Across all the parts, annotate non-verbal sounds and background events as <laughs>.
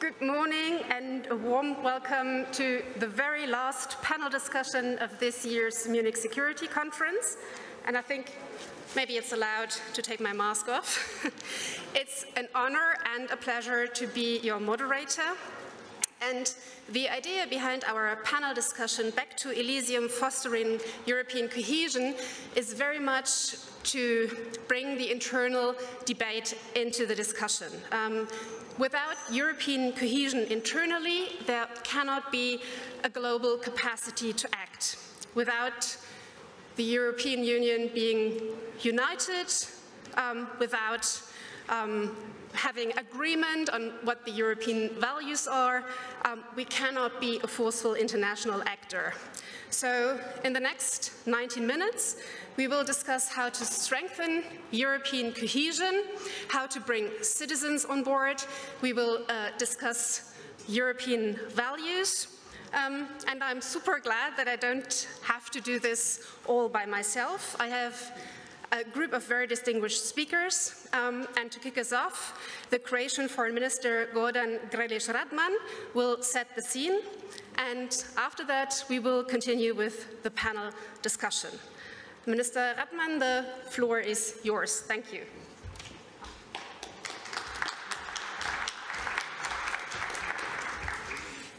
Good morning and a warm welcome to the very last panel discussion of this year's Munich Security Conference. And I think maybe it's allowed to take my mask off. <laughs> it's an honor and a pleasure to be your moderator. And the idea behind our panel discussion, Back to Elysium Fostering European Cohesion, is very much to bring the internal debate into the discussion. Um, without European cohesion internally, there cannot be a global capacity to act. Without the European Union being united, um, without um, having agreement on what the European values are, um, we cannot be a forceful international actor. So in the next 19 minutes, we will discuss how to strengthen European cohesion, how to bring citizens on board. We will uh, discuss European values. Um, and I'm super glad that I don't have to do this all by myself. I have a group of very distinguished speakers. Um, and to kick us off, the Croatian Foreign Minister Gordan Grlić Radman will set the scene. And after that, we will continue with the panel discussion. Minister Radman, the floor is yours. Thank you.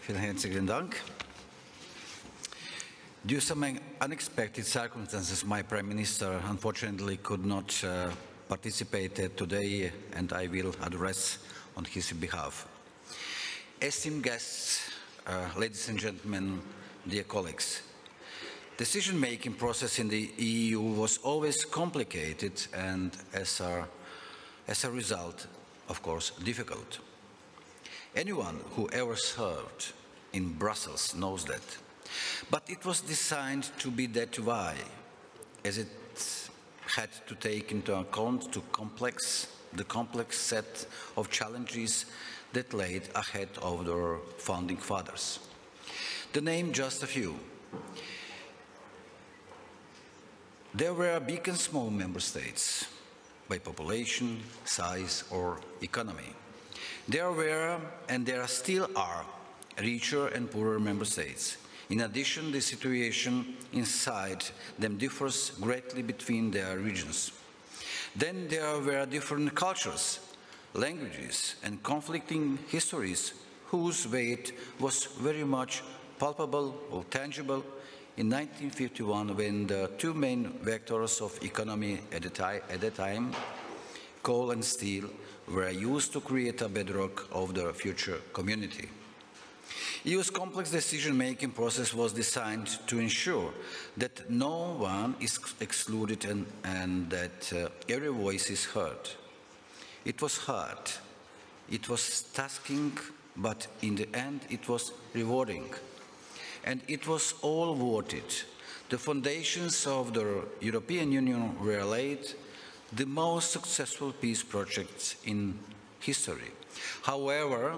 Vielen herzlichen Dank. Due to some unexpected circumstances, my Prime Minister unfortunately could not uh, participate today and I will address on his behalf. Esteemed guests, uh, ladies and gentlemen, dear colleagues, decision-making process in the EU was always complicated and as a, as a result, of course, difficult. Anyone who ever served in Brussels knows that but it was designed to be that way, as it had to take into account to complex, the complex set of challenges that laid ahead of their founding fathers. To name just a few, there were big and small member states by population, size, or economy. There were, and there still are, richer and poorer member states, in addition, the situation inside them differs greatly between their regions. Then there were different cultures, languages, and conflicting histories whose weight was very much palpable or tangible in 1951 when the two main vectors of economy at, at time, coal and steel, were used to create a bedrock of the future community. EU's complex decision-making process was designed to ensure that no one is excluded and, and that uh, every voice is heard. It was hard, it was tasking, but in the end it was rewarding. And it was all worth it. The foundations of the European Union were laid, the most successful peace projects in history. However,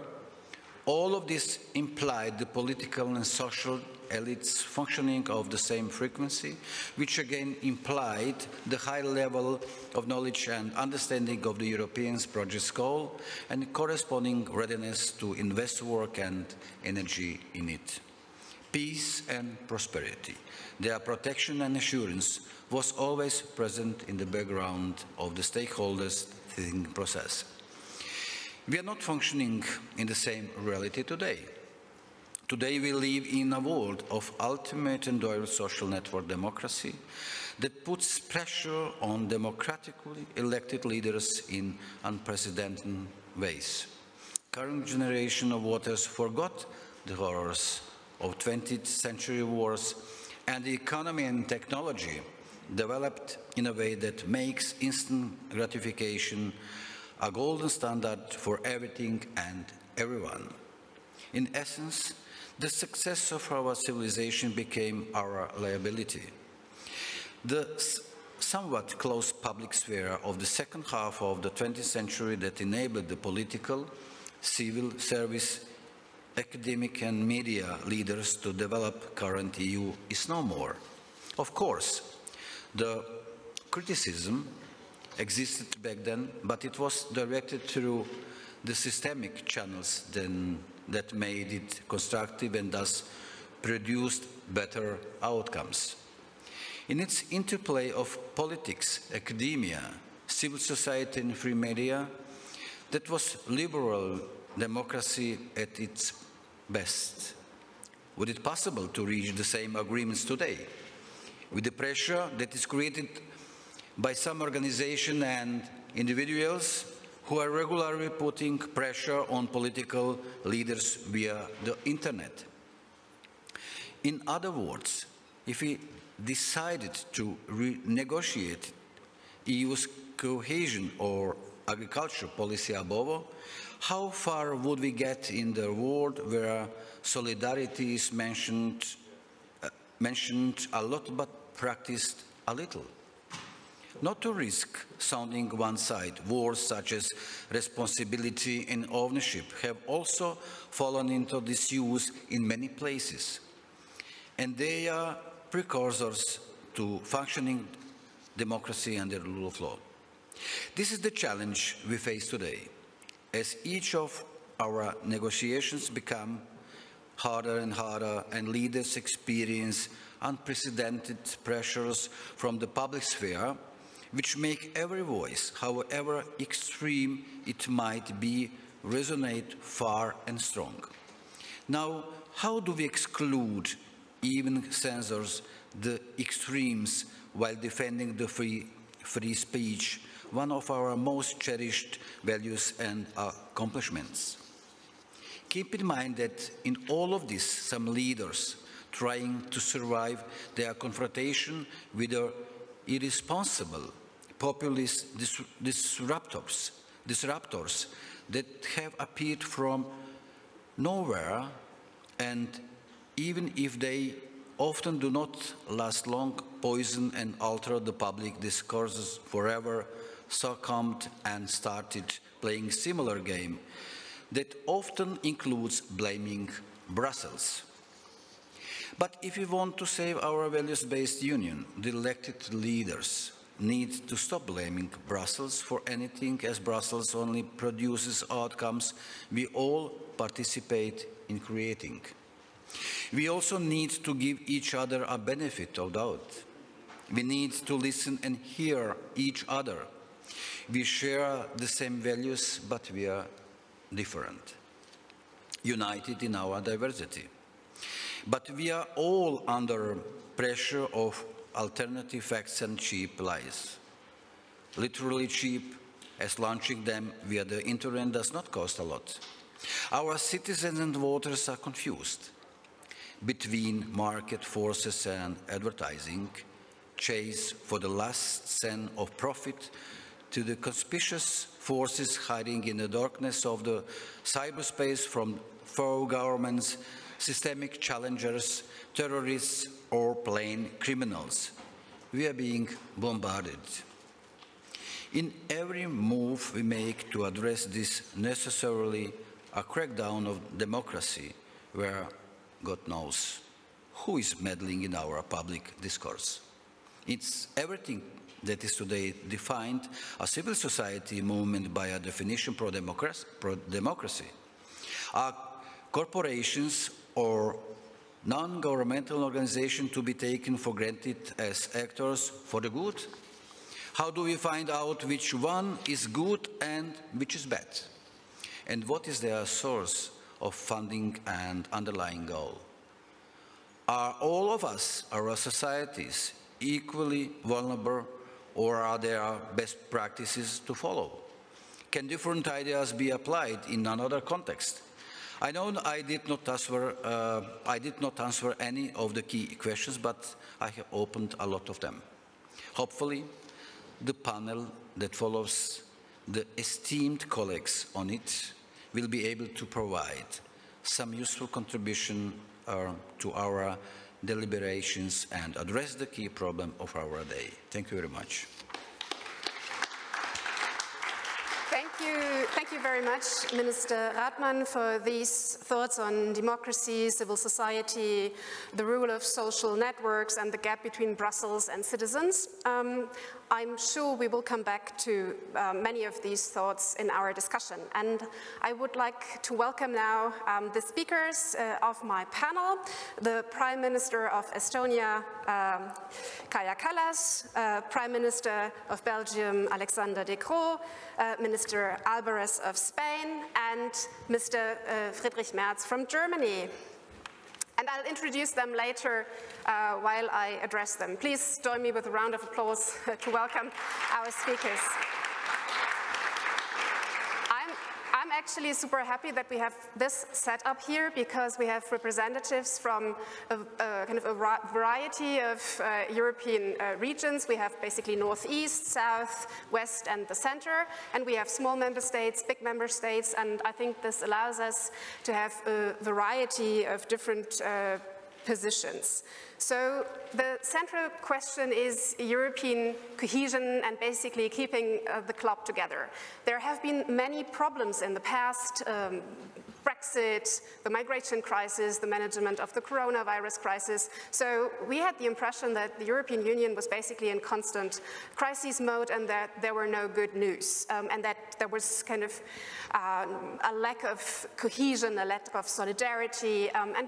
all of this implied the political and social elites functioning of the same frequency, which again implied the high level of knowledge and understanding of the Europeans' project's goal and corresponding readiness to invest work and energy in it. Peace and prosperity, their protection and assurance was always present in the background of the stakeholders' thinking process. We are not functioning in the same reality today. Today we live in a world of ultimate and dual social network democracy that puts pressure on democratically elected leaders in unprecedented ways. Current generation of voters forgot the horrors of 20th century wars and the economy and technology developed in a way that makes instant gratification a golden standard for everything and everyone. In essence, the success of our civilization became our liability. The somewhat closed public sphere of the second half of the 20th century that enabled the political, civil service, academic and media leaders to develop current EU is no more. Of course, the criticism existed back then, but it was directed through the systemic channels then, that made it constructive and thus produced better outcomes. In its interplay of politics, academia, civil society and free media, that was liberal democracy at its best. Would it possible to reach the same agreements today? With the pressure that is created by some organizations and individuals who are regularly putting pressure on political leaders via the internet. In other words, if we decided to renegotiate EU's cohesion or agriculture policy above all, how far would we get in the world where solidarity is mentioned, uh, mentioned a lot but practiced a little? Not to risk sounding one side, words such as responsibility and ownership have also fallen into disuse in many places. And they are precursors to functioning democracy and the rule of law. This is the challenge we face today. As each of our negotiations become harder and harder and leaders experience unprecedented pressures from the public sphere, which make every voice, however extreme it might be, resonate far and strong. Now, how do we exclude, even censors, the extremes while defending the free, free speech one of our most cherished values and accomplishments. Keep in mind that in all of this, some leaders trying to survive their confrontation with the irresponsible populist dis disruptors, disruptors that have appeared from nowhere and even if they often do not last long, poison and alter the public discourses forever, succumbed and started playing similar game that often includes blaming Brussels. But if we want to save our values-based union, the elected leaders need to stop blaming Brussels for anything as Brussels only produces outcomes we all participate in creating. We also need to give each other a benefit of doubt. We need to listen and hear each other we share the same values, but we are different, united in our diversity. But we are all under pressure of alternative facts and cheap lies. Literally cheap, as launching them via the internet does not cost a lot. Our citizens and voters are confused between market forces and advertising, chase for the last cent of profit to the conspicuous forces hiding in the darkness of the cyberspace from foreign governments, systemic challengers, terrorists, or plain criminals. We are being bombarded. In every move we make to address this necessarily a crackdown of democracy where God knows who is meddling in our public discourse. It's everything that is today defined a civil society movement by a definition pro-democracy. Pro -democracy. Are corporations or non-governmental organizations to be taken for granted as actors for the good? How do we find out which one is good and which is bad? And what is their source of funding and underlying goal? Are all of us, our societies, equally vulnerable or are there best practices to follow? Can different ideas be applied in another context? I know I did not answer, uh, I did not answer any of the key questions, but I have opened a lot of them. Hopefully, the panel that follows the esteemed colleagues on it will be able to provide some useful contribution uh, to our deliberations and address the key problem of our day. Thank you very much. Thank you, thank you very much, Minister Radman, for these thoughts on democracy, civil society, the rule of social networks, and the gap between Brussels and citizens. Um, I'm sure we will come back to uh, many of these thoughts in our discussion. And I would like to welcome now um, the speakers uh, of my panel, the Prime Minister of Estonia, um, Kaja Kallas, uh, Prime Minister of Belgium, Alexander De Croo, uh, Minister Albares of Spain, and Mr. Uh, Friedrich Merz from Germany. And I'll introduce them later uh, while I address them. Please join me with a round of applause <laughs> to welcome our speakers. I'm actually super happy that we have this set up here because we have representatives from a, a kind of a variety of uh, European uh, regions. We have basically northeast, south, west, and the center. And we have small member states, big member states, and I think this allows us to have a variety of different uh, positions. So the central question is European cohesion and basically keeping uh, the club together. There have been many problems in the past, um, Brexit, the migration crisis, the management of the coronavirus crisis. So we had the impression that the European Union was basically in constant crisis mode and that there were no good news um, and that there was kind of um, a lack of cohesion, a lack of solidarity um, and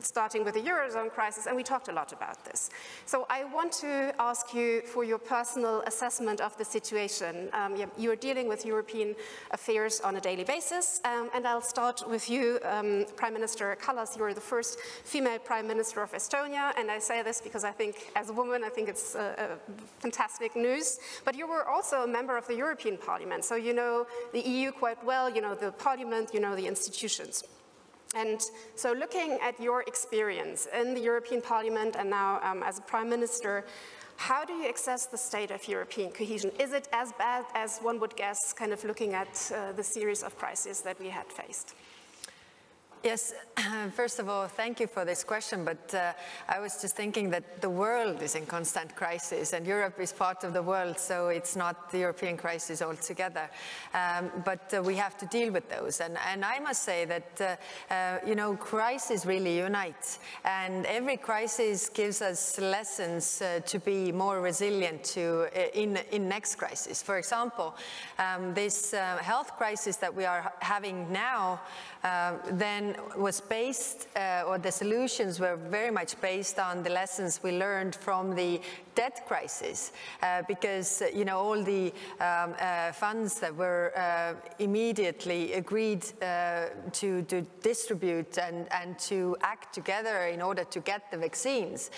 starting with the Eurozone crisis, and we talked a lot about this. So I want to ask you for your personal assessment of the situation. Um, you are dealing with European affairs on a daily basis, um, and I'll start with you, um, Prime Minister Kallas. You are the first female Prime Minister of Estonia, and I say this because I think, as a woman, I think it's uh, fantastic news. But you were also a member of the European Parliament, so you know the EU quite well, you know the Parliament, you know the institutions. And so looking at your experience in the European Parliament and now um, as a Prime Minister, how do you assess the state of European cohesion? Is it as bad as one would guess, kind of looking at uh, the series of crises that we had faced? Yes, <clears throat> first of all, thank you for this question, but uh, I was just thinking that the world is in constant crisis and Europe is part of the world, so it's not the European crisis altogether. Um, but uh, we have to deal with those. And, and I must say that, uh, uh you know, crisis really unite. And every crisis gives us lessons uh, to be more resilient to uh, in, in next crisis. For example, um, this health crisis that we are having now, then was based, uh, or the solutions were very much based on the lessons we learned from the debt crisis, uh, because, uh, you know, all the um, uh, funds that were immediately agreed to, to distribute and, and to act together in order to get the vaccines.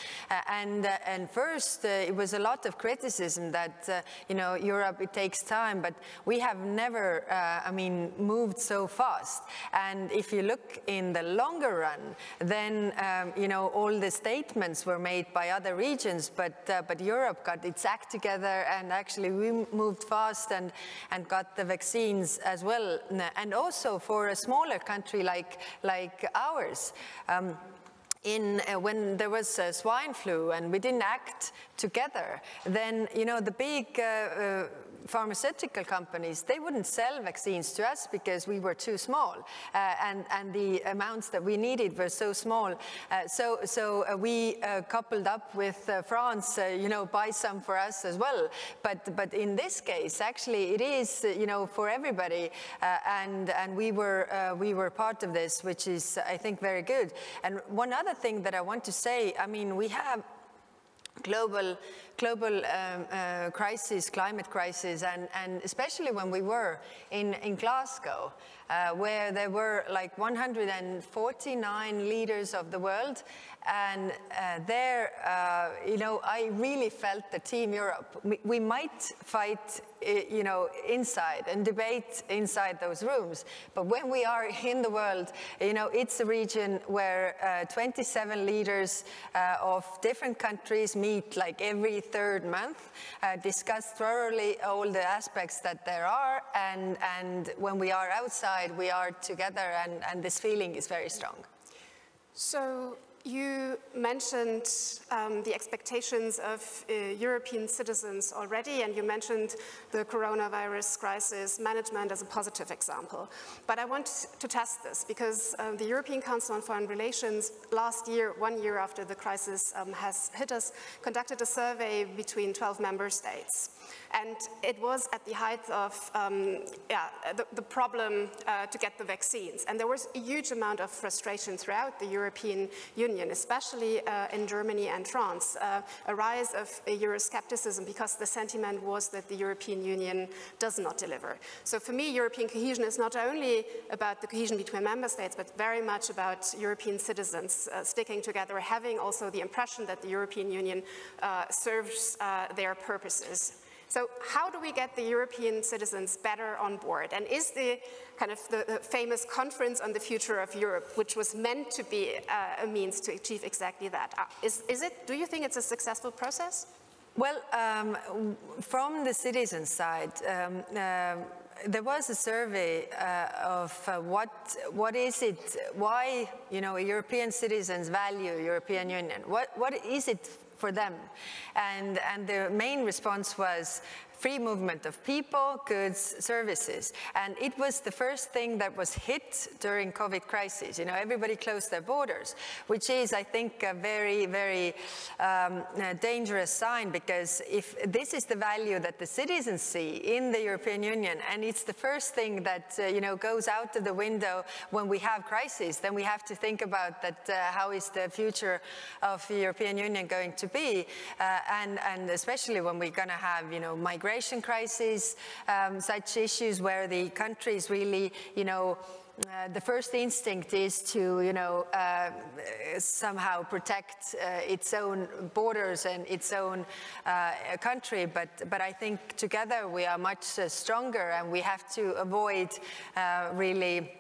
and, and first, it was a lot of criticism that, you know, Europe, it takes time, but we have never, I mean, moved so fast. And if you look in the longer run, then, um, you know, all the statements were made by other regions, but, uh, but Europe got its act together and actually we moved fast and, and got the vaccines as well. And also for a smaller country like, like ours, um, in, uh, when there was uh, swine flu and we didn't act together, then you know the big uh, uh pharmaceutical companies, they wouldn't sell vaccines to us because we were too small uh, and, and the amounts that we needed were so small. Uh, so so uh, we uh, coupled up with uh, France, you know, buy some for us as well. But, but in this case, actually, it is, you know, for everybody. and, and we, were, we were part of this, which is, I think, very good. And one other thing that I want to say, I mean, we have global global um, uh, crisis, climate crisis, and, and especially when we were in, in Glasgow, uh, where there were like 149 leaders of the world. And uh, there, uh, you know, I really felt the Team Europe. We, we might fight, you know, inside and debate inside those rooms, but when we are in the world, you know, it's a region where uh, 27 leaders uh, of different countries meet like every third month, uh, discuss thoroughly all the aspects that there are, and, and when we are outside, we are together, and, and this feeling is very strong. So you mentioned um, the expectations of uh, European citizens already, and you mentioned the coronavirus crisis management as a positive example. But I want to test this because um, the European Council on Foreign Relations last year, one year after the crisis um, has hit us, conducted a survey between 12 member states. And it was at the height of um, yeah, the, the problem uh, to get the vaccines. And there was a huge amount of frustration throughout the European Union, especially uh, in Germany and France, uh, a rise of Euroscepticism because the sentiment was that the European Union does not deliver. So for me, European cohesion is not only about the cohesion between member states, but very much about European citizens uh, sticking together, having also the impression that the European Union uh, serves uh, their purposes. So how do we get the European citizens better on board? And is the kind of the, the famous conference on the future of Europe, which was meant to be uh, a means to achieve exactly that, uh, is, is it, do you think it's a successful process? Well, um, from the citizen side, um, uh, there was a survey uh, of uh, what what is it why you know European citizens value European Union what what is it for them. And, and the main response was free movement of people, goods, services. And it was the first thing that was hit during COVID crisis. You know, everybody closed their borders, which is, I think, a very, very um, dangerous sign because if this is the value that the citizens see in the European Union, and it's the first thing that, uh, you know, goes out of the window when we have crisis, then we have to think about that, uh, how is the future of the European Union going to be? Uh, and, and especially when we're going to have, you know, migration migration crisis, um, such issues where the countries really, you know, uh, the first instinct is to, you know, uh, somehow protect uh, its own borders and its own uh, country. But, but I think together we are much uh, stronger and we have to avoid uh, really,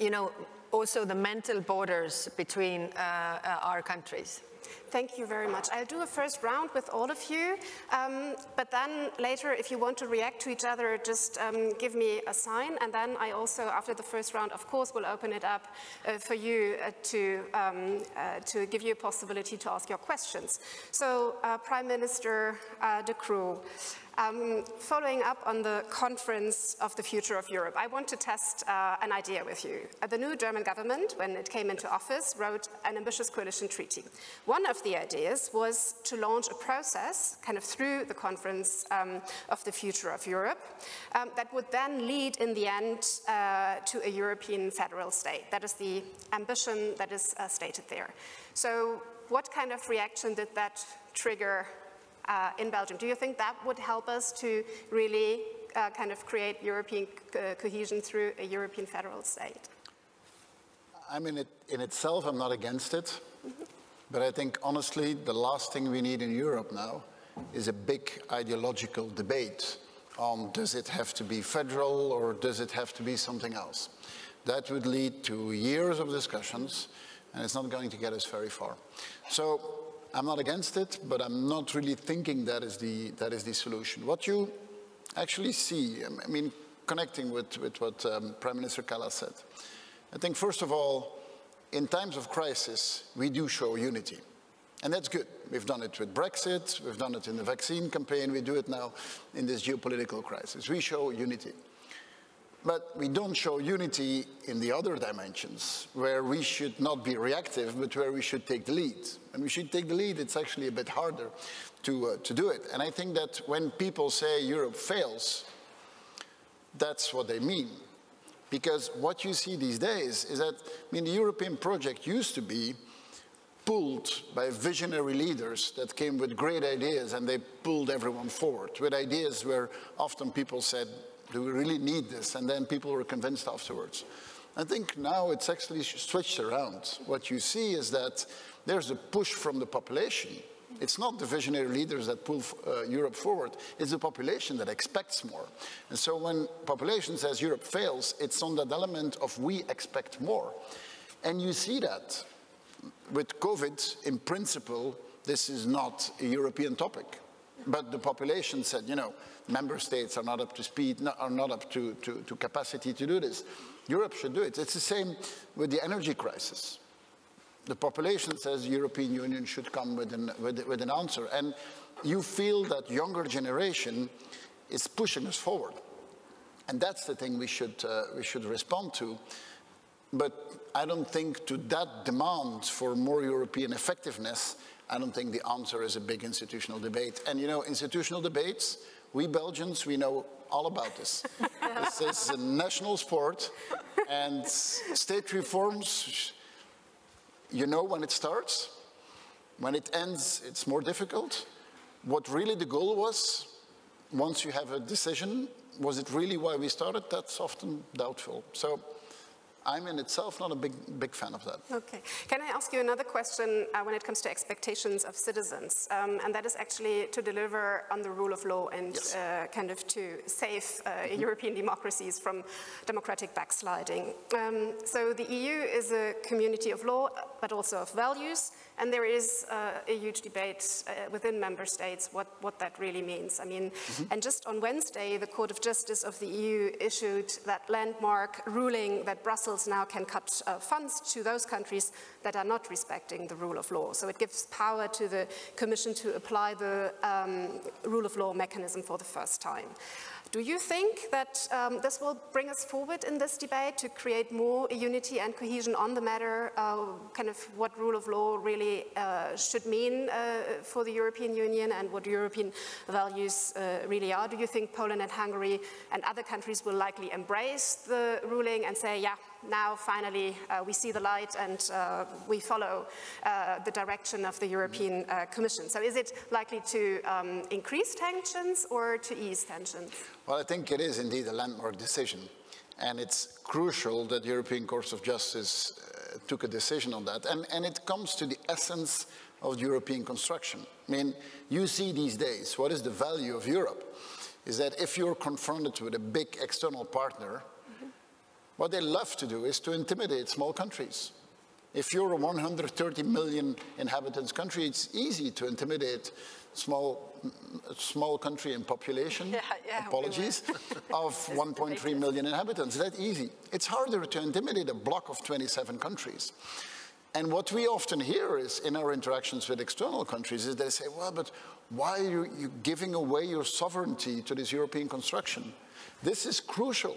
you know, also the mental borders between our countries. Thank you very much. I'll do a first round with all of you, um, but then later, if you want to react to each other, just um, give me a sign, and then I also, after the first round, of course, will open it up uh, for you uh, to, um, uh, to give you a possibility to ask your questions. So, uh, Prime Minister uh, De Croo, um, following up on the conference of the future of Europe, I want to test uh, an idea with you. Uh, the new German government, when it came into office, wrote an ambitious coalition treaty. One of the ideas was to launch a process, kind of through the conference um, of the future of Europe, um, that would then lead in the end uh, to a European federal state. That is the ambition that is uh, stated there. So what kind of reaction did that trigger uh, in Belgium. Do you think that would help us to really uh, kind of create European co cohesion through a European federal state? I mean, it, in itself, I'm not against it. Mm -hmm. But I think, honestly, the last thing we need in Europe now is a big ideological debate on does it have to be federal or does it have to be something else. That would lead to years of discussions, and it's not going to get us very far. So I'm not against it, but I'm not really thinking that is the, that is the solution. What you actually see, I mean, connecting with, with what um, Prime Minister Kallas said, I think first of all, in times of crisis, we do show unity. And that's good. We've done it with Brexit, we've done it in the vaccine campaign, we do it now in this geopolitical crisis. We show unity. But we don't show unity in the other dimensions, where we should not be reactive, but where we should take the lead. And we should take the lead, it's actually a bit harder to, uh, to do it. And I think that when people say Europe fails, that's what they mean. Because what you see these days is that, I mean, the European project used to be pulled by visionary leaders that came with great ideas and they pulled everyone forward with ideas where often people said, do we really need this? And then people were convinced afterwards. I think now it's actually switched around. What you see is that there's a push from the population. It's not the visionary leaders that pull uh, Europe forward, it's the population that expects more. And so when population says Europe fails, it's on that element of we expect more. And you see that with COVID, in principle, this is not a European topic. But the population said, you know, member states are not up to speed, not, are not up to, to, to capacity to do this. Europe should do it. It's the same with the energy crisis. The population says the European Union should come with an, with, with an answer. And you feel that younger generation is pushing us forward. And that's the thing we should, uh, we should respond to. But I don't think to that demand for more European effectiveness, I don't think the answer is a big institutional debate. And you know, institutional debates, we Belgians, we know all about this. this is a national sport, and state reforms, you know when it starts. When it ends, it's more difficult. What really the goal was, once you have a decision, was it really why we started? That's often doubtful. So I'm in itself not a big, big fan of that. Okay. Can I ask you another question uh, when it comes to expectations of citizens? Um, and that is actually to deliver on the rule of law and yes. uh, kind of to save uh, mm -hmm. European democracies from democratic backsliding. Um, so the EU is a community of law, but also of values. And there is uh, a huge debate uh, within member states what, what that really means. I mean, mm -hmm. and just on Wednesday, the Court of Justice of the EU issued that landmark ruling that Brussels now can cut uh, funds to those countries that are not respecting the rule of law. So it gives power to the Commission to apply the um, rule of law mechanism for the first time. Do you think that um, this will bring us forward in this debate to create more unity and cohesion on the matter, uh, kind of what rule of law really uh, should mean uh, for the European Union and what European values uh, really are? Do you think Poland and Hungary and other countries will likely embrace the ruling and say, yeah, now finally uh, we see the light and uh, we follow uh, the direction of the European Commission. So is it likely to um, increase tensions or to ease tensions? Well, I think it is indeed a landmark decision. And it's crucial that the European Court of Justice uh, took a decision on that. And, and it comes to the essence of the European construction. I mean, you see these days, what is the value of Europe? Is that if you're confronted with a big external partner, what they love to do is to intimidate small countries. If you're a 130 million inhabitants country, it's easy to intimidate small, small country in population, <laughs> yeah, yeah, apologies, <laughs> of 1.3 million inhabitants. That easy. It's harder to intimidate a block of 27 countries. And what we often hear is in our interactions with external countries is they say, well, but why are you, you giving away your sovereignty to this European construction? This is crucial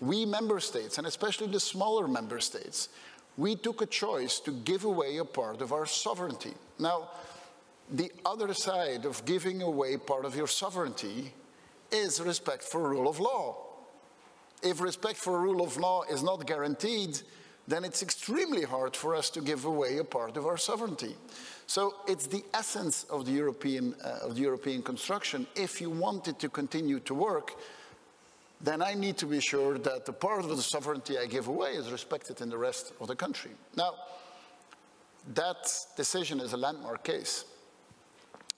we member states, and especially the smaller member states, we took a choice to give away a part of our sovereignty. Now, the other side of giving away part of your sovereignty is respect for rule of law. If respect for rule of law is not guaranteed, then it's extremely hard for us to give away a part of our sovereignty. So it's the essence of the European, uh, of the European construction. If you want it to continue to work, then I need to be sure that the part of the sovereignty I give away is respected in the rest of the country. Now, that decision is a landmark case.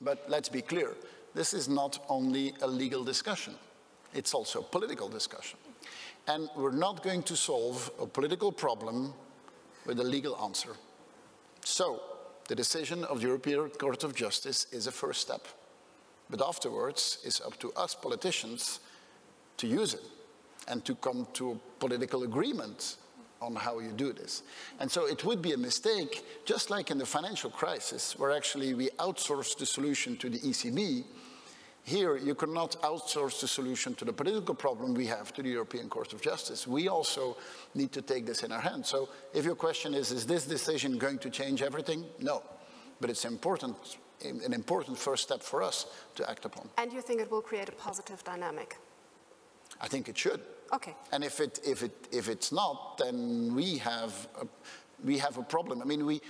But let's be clear, this is not only a legal discussion, it's also a political discussion. And we're not going to solve a political problem with a legal answer. So, the decision of the European Court of Justice is a first step. But afterwards, it's up to us politicians to use it and to come to a political agreement on how you do this. And so it would be a mistake, just like in the financial crisis, where actually we outsourced the solution to the ECB, here you cannot outsource the solution to the political problem we have to the European Court of Justice. We also need to take this in our hands. So if your question is, is this decision going to change everything? No, but it's important, an important first step for us to act upon. And you think it will create a positive dynamic? I think it should. Okay. And if, it, if, it, if it's not, then we have, a, we have a problem. I mean, we,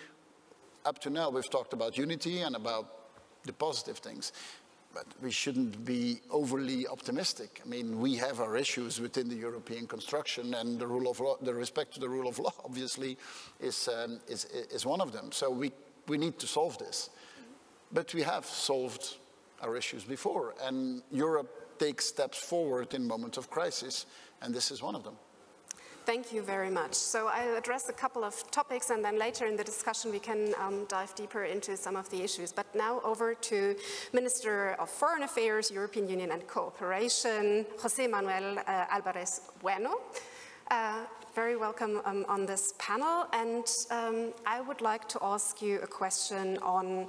up to now, we've talked about unity and about the positive things. But we shouldn't be overly optimistic. I mean, we have our issues within the European construction, and the rule of law, the respect to the rule of law, <laughs> obviously, is, um, is, is one of them. So we, we need to solve this. But we have solved our issues before, and Europe take steps forward in moments of crisis, and this is one of them. Thank you very much. So I'll address a couple of topics and then later in the discussion we can um, dive deeper into some of the issues. But now over to Minister of Foreign Affairs, European Union and Cooperation, Jose Manuel uh, Albares Bueno. Uh, very welcome um, on this panel. And um, I would like to ask you a question on,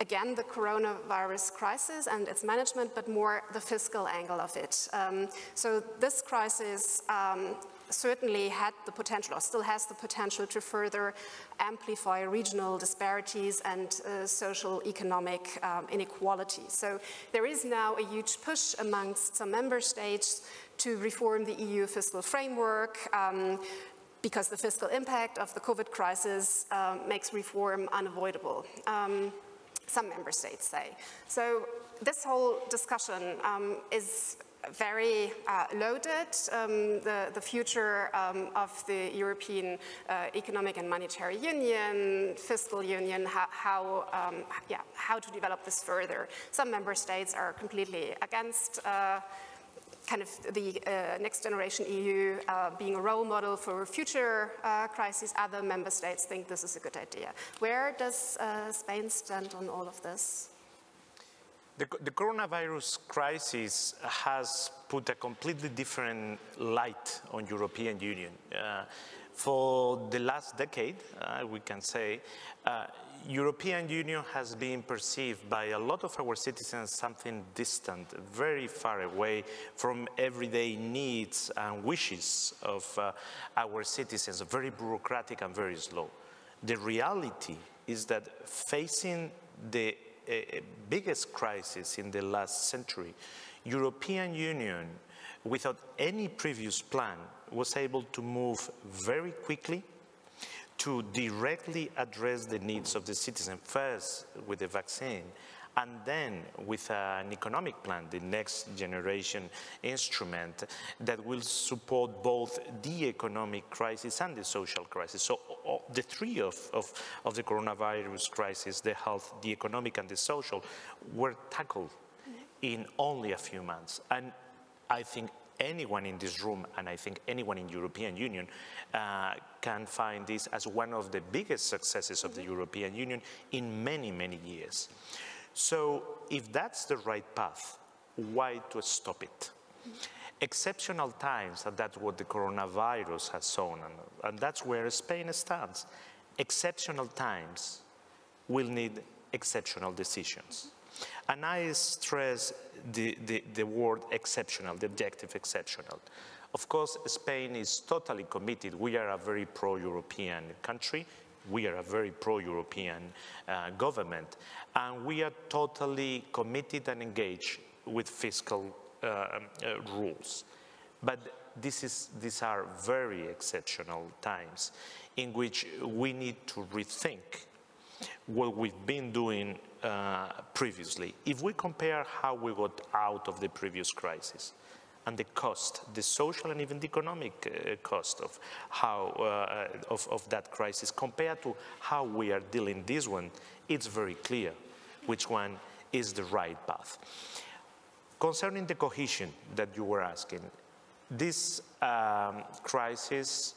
again, the coronavirus crisis and its management, but more the fiscal angle of it. Um, so this crisis um, certainly had the potential, or still has the potential, to further amplify regional disparities and uh, social economic um, inequality. So there is now a huge push amongst some member states to reform the EU fiscal framework, um, because the fiscal impact of the COVID crisis um, makes reform unavoidable. Um, some member states say. So this whole discussion um, is very uh, loaded. Um, the, the, future um, of the European uh, Economic and Monetary Union, fiscal union, how, how um, yeah, how to develop this further. Some member states are completely against uh, kind of the uh, next generation EU uh, being a role model for future uh, crises. Other member states think this is a good idea. Where does Spain stand on all of this? The, the, coronavirus crisis has put a completely different light on European Union. Uh, for the last decade, uh, we can say, uh, European Union has been perceived by a lot of our citizens something distant, very far away from everyday needs and wishes of uh, our citizens, very bureaucratic and very slow. The reality is that facing the biggest crisis in the last century, European Union, without any previous plan, was able to move very quickly to directly address the needs of the citizen, first with the vaccine, and then with an economic plan, the next generation instrument that will support both the economic crisis and the social crisis. So the three of, of, of the coronavirus crisis, the health, the economic and the social, were tackled in only a few months. And I think anyone in this room, and I think anyone in European Union, uh, can find this as one of the biggest successes of the mm-hmm. European Union in many, many years. So if that's the right path, why to stop it? Mm-hmm. Exceptional times, and that's what the coronavirus has shown, and, and that's where Spain stands. Exceptional times will need exceptional decisions. Mm-hmm. And I stress the, the, the, word exceptional, the objective exceptional. Of course, Spain is totally committed. We are a very pro-European country we are a very pro-European uh, government, and we are totally committed and engaged with fiscal uh, uh, rules. But this is, these are very exceptional times in which we need to rethink what we've been doing uh, previously. If we compare how we got out of the previous crisis, and the cost, the social and even the economic uh, cost of how uh, of, of that crisis compared to how we are dealing this one, it's very clear which one is the right path. Concerning the cohesion that you were asking, this um, crisis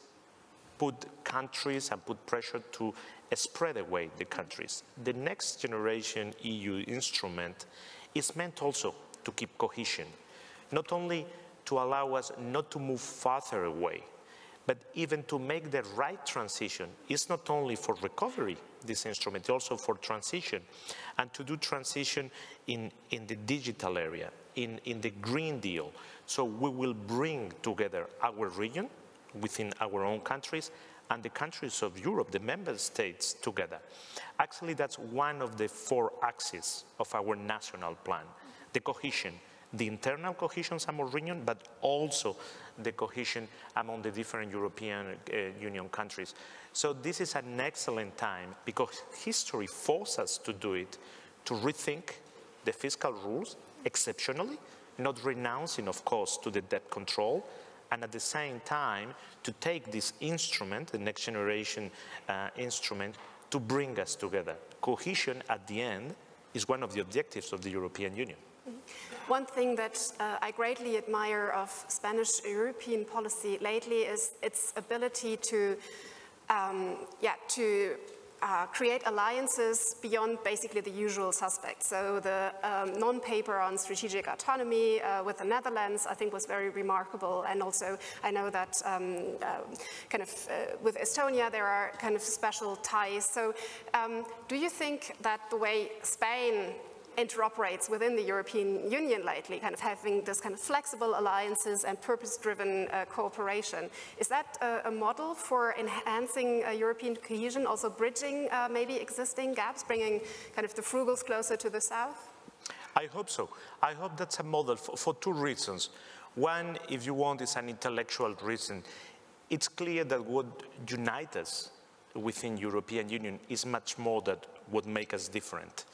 put countries and put pressure to spread away the countries. The next generation EU instrument is meant also to keep cohesion not only to allow us not to move farther away, but even to make the right transition. It's not only for recovery, this instrument, is also for transition, and to do transition in, in the digital area, in, in the Green Deal. So we will bring together our region within our own countries and the countries of Europe, the member states together. Actually, that's one of the four axes of our national plan, the cohesion, the internal cohesion among region, but also the cohesion among the different European uh, Union countries. So this is an excellent time because history forces us to do it, to rethink the fiscal rules exceptionally, not renouncing, of course, to the debt control, and at the same time to take this instrument, the next generation uh, instrument, to bring us together. Cohesion at the end is one of the objectives of the European Union. One thing that uh, I greatly admire of Spanish European policy lately is its ability to, um, yeah, to uh, create alliances beyond basically the usual suspects. So the um, non-paper on strategic autonomy uh, with the Netherlands, I think, was very remarkable. And also, I know that um, uh, kind of uh, with Estonia, there are kind of special ties. So um, do you think that the way Spain interoperates within the European Union lately, kind of having this kind of flexible alliances and purpose-driven uh, cooperation. Is that a, a, model for enhancing uh, European cohesion, also bridging uh, maybe existing gaps, bringing kind of the frugals closer to the south? I hope so. I hope that's a model for, for two reasons. One, if you want, is an intellectual reason. It's clear that what unites us within European Union is much more than what makes us different.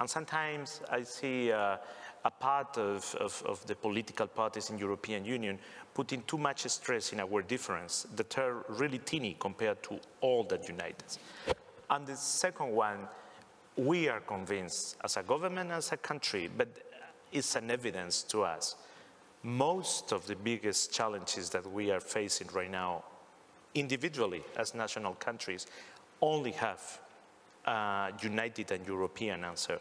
And sometimes I see uh, a part of, of, of, the political parties in European Union putting too much stress in our difference that are really teeny compared to all that unite us. And the second one, we are convinced as a government, as a country, but it's an evidence to us. Most of the biggest challenges that we are facing right now, individually as national countries, only have uh, united and European answer.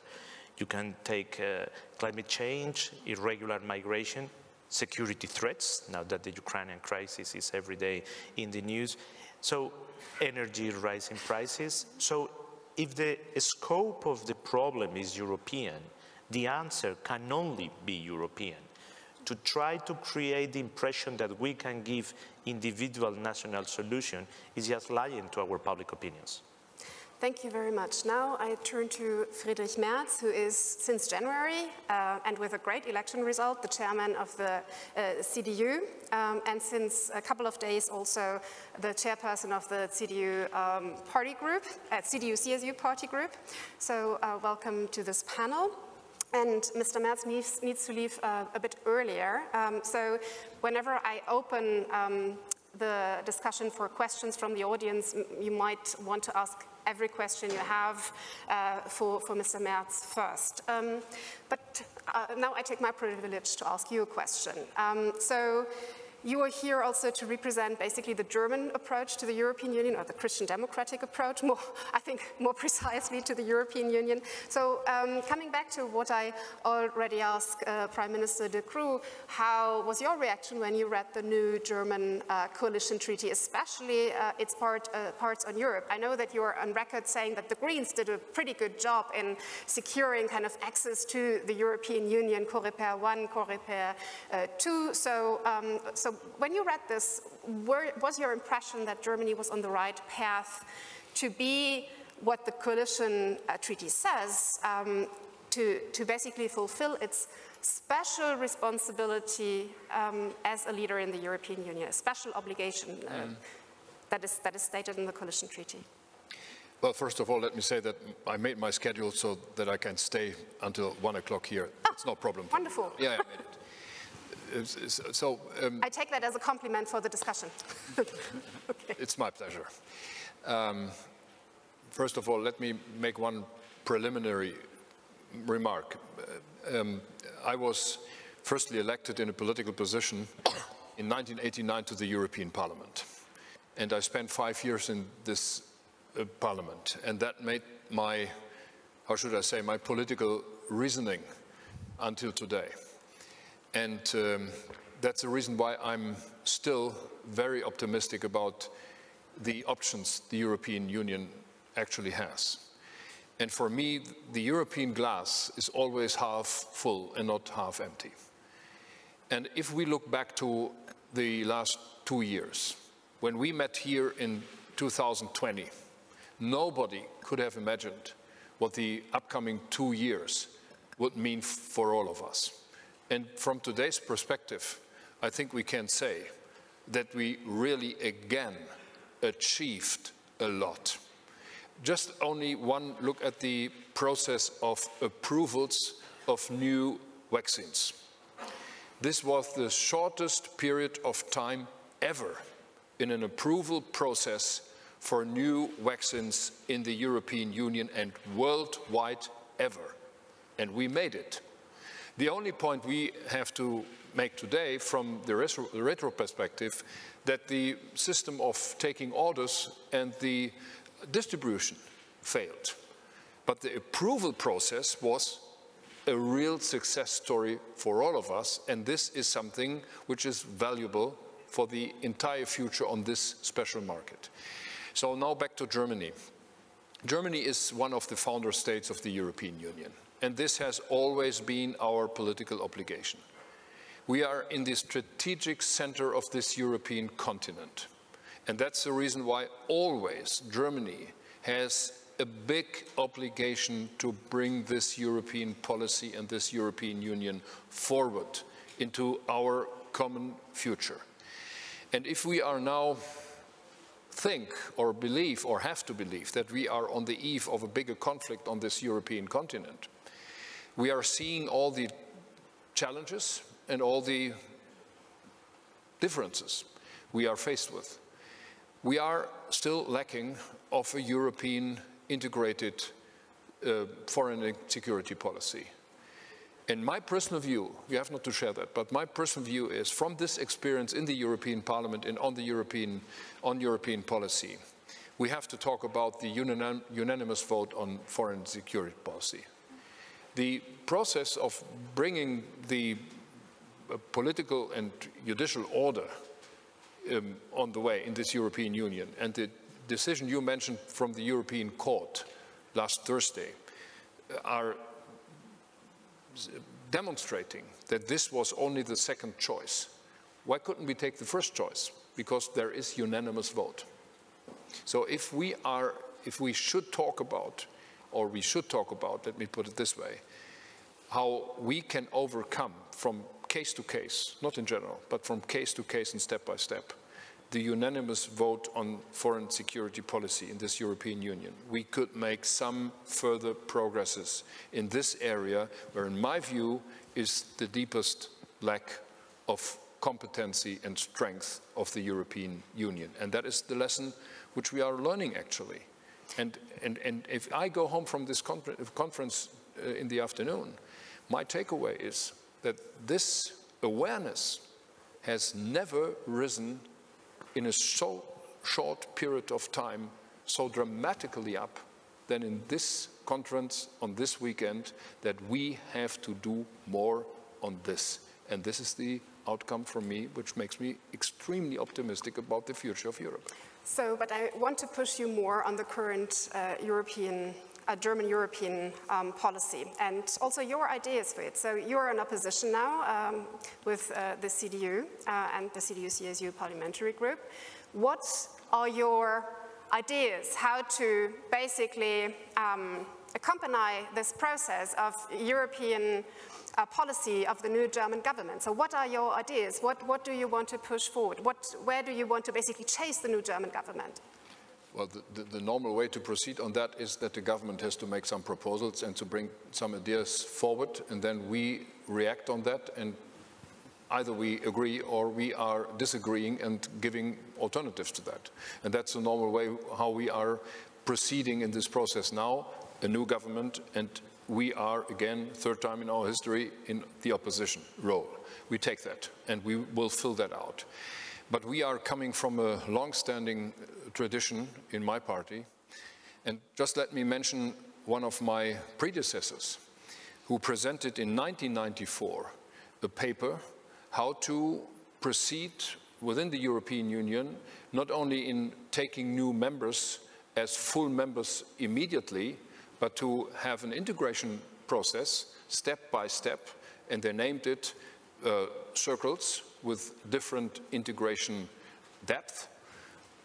You can take uh, climate change, irregular migration, security threats, now that the Ukrainian crisis is every day in the news. So energy rising prices. So if the scope of the problem is European, the answer can only be European. To try to create the impression that we can give individual national solution is just lying to our public opinions. Thank you very much. Now I turn to Friedrich Merz, who is since January, uh, and with a great election result, the chairman of the uh, CDU, um, and since a couple of days also the chairperson of the CDU um, party group, uh, CDU-CSU party group. So uh, welcome to this panel. And Mr. Merz needs, needs to leave uh, a bit earlier. Um, so whenever I open um, the discussion for questions from the audience, you might want to ask every question you have uh, for, for Mr. Merz first. Um, but uh, now I take my privilege to ask you a question. Um, so you are here also to represent basically the German approach to the European Union, or the Christian democratic approach, more, <laughs> I think more precisely to the European Union. So um, coming back to what I already asked uh, Prime Minister De Croo, how was your reaction when you read the new German uh, coalition treaty, especially uh, its part, uh, parts on Europe? I know that you're on record saying that the Greens did a pretty good job in securing kind of access to the European Union, Coreper 1, Coreper uh, 2. So, um, so so when you read this, were, was your impression that Germany was on the right path to be what the coalition uh, treaty says, um, to, to basically fulfill its special responsibility um, as a leader in the European Union, a special obligation uh, mm. that, is, that is stated in the coalition treaty? Well, first of all, let me say that I made my schedule so that I can stay until one o'clock here. Oh, it's no problem. Wonderful. Yeah, I made it so um, I take that as a compliment for the discussion. <laughs> okay. It's my pleasure. Um, first of all, let me make one preliminary remark. Um, I was firstly elected in a political position in 1989 to the European Parliament. And I spent five years in this uh, parliament. And that made my, how should I say, my political reasoning until today. And um, that's the reason why I'm still very optimistic about the options the European Union actually has. And for me, the European glass is always half full and not half empty. And if we look back to the last two years, when we met here in 2020, nobody could have imagined what the upcoming two years would mean for all of us. And from today's perspective, I think we can say that we really again achieved a lot. Just only one look at the process of approvals of new vaccines. This was the shortest period of time ever in an approval process for new vaccines in the European Union and worldwide ever. And we made it. The only point we have to make today from the retro, the retro perspective that the system of taking orders and the distribution failed. But the approval process was a real success story for all of us, and this is something which is valuable for the entire future on this special market. So now back to Germany. Germany is one of the founder states of the European Union, and this has always been our political obligation. We are in the strategic center of this European continent, and that's the reason why always Germany has a big obligation to bring this European policy and this European Union forward into our common future. And if we are now think or believe or have to believe that we are on the eve of a bigger conflict on this European continent, we are seeing all the challenges and all the differences we are faced with. We are still lacking of a European integrated uh, foreign security policy. And my personal view, you have not to share that, but my personal view is from this experience in the European Parliament and on the European, on European policy, we have to talk about the unanim unanimous vote on foreign security policy. The process of bringing the uh, political and judicial order um, on the way in this European Union and the decision you mentioned from the European Court last Thursday uh, are demonstrating that this was only the second choice. Why couldn't we take the first choice? Because there is unanimous vote. So if we are, if we should talk about, or we should talk about, let me put it this way, how we can overcome from case to case, not in general, but from case to case and step by step, the unanimous vote on foreign security policy in this European Union, we could make some further progresses in this area where, in my view, is the deepest lack of competency and strength of the European Union. And that is the lesson which we are learning, actually. And, and, and if I go home from this conference uh, in the afternoon, my takeaway is that this awareness has never risen in a so short period of time so dramatically up than in this conference on this weekend that we have to do more on this. And this is the outcome for me, which makes me extremely optimistic about the future of Europe. So, but I want to push you more on the current uh, European a German European um, policy and also your ideas for it. So you're in opposition now um, with uh, the CDU uh, and the CDU-CSU parliamentary group. What are your ideas how to basically um, accompany this process of European uh, policy of the new German government. So what are your ideas? What, what do you want to push forward? What, where do you want to basically chase the new German government? Well, the, the, the, normal way to proceed on that is that the government has to make some proposals and to bring some ideas forward, and then we react on that, and either we agree or we are disagreeing and giving alternatives to that. And that's the normal way how we are proceeding in this process now, a new government, and we are, again, third time in our history, in the opposition role. We take that, and we will fill that out. But we are coming from a long-standing uh, tradition in my party. And just let me mention one of my predecessors who presented in 1994 a paper how to proceed within the European Union, not only in taking new members as full members immediately, but to have an integration process step by step, and they named it uh, circles with different integration depth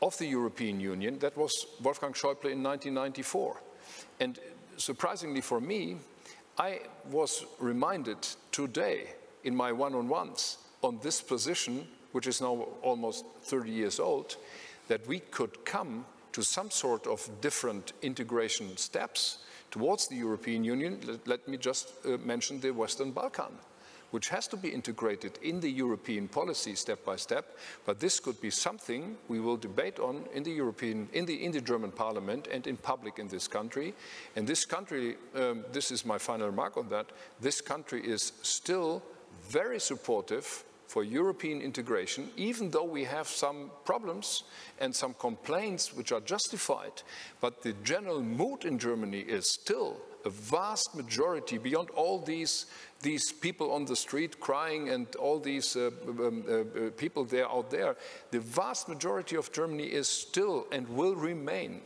of the European Union. That was Wolfgang Schäuble in 1994. And surprisingly for me, I was reminded today in my one-on-ones on this position, which is now almost 30 years old, that we could come to some sort of different integration steps towards the European Union. Let, let me just uh, mention the Western Balkan which has to be integrated in the European policy step by step, but this could be something we will debate on in the European, in the, in the German parliament and in public in this country. And this country, um, this is my final remark on that, this country is still very supportive for European integration, even though we have some problems and some complaints which are justified, but the general mood in Germany is still a vast majority, beyond all these, these people on the street crying and all these uh, um, uh, uh, people there out there, the vast majority of Germany is still and will remain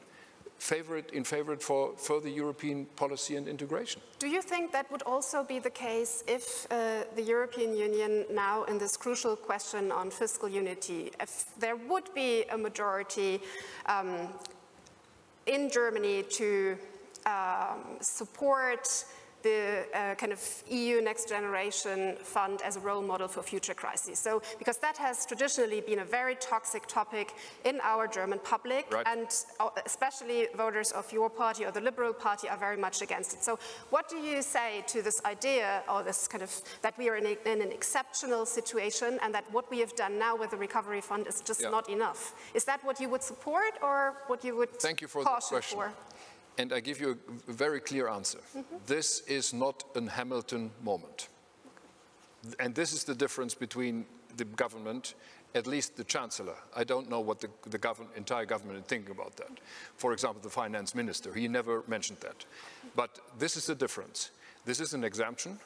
favorite, in favor for further European policy and integration. Do you think that would also be the case if uh, the European Union now in this crucial question on fiscal unity, if there would be a majority um, in Germany to um, support the uh, kind of EU Next Generation Fund as a role model for future crises. So, because that has traditionally been a very toxic topic in our German public, right. and uh, especially voters of your party or the Liberal Party are very much against it. So, what do you say to this idea, or this kind of that we are in, a, in an exceptional situation, and that what we have done now with the Recovery Fund is just yeah. not enough? Is that what you would support, or what you would Thank you for the question. For? And I give you a very clear answer. Mm -hmm. This is not a Hamilton moment. Okay. And this is the difference between the government, at least the chancellor. I don't know what the, the government, entire government is thinking about that. For example, the finance minister, he never mentioned that. But this is the difference. This is an exemption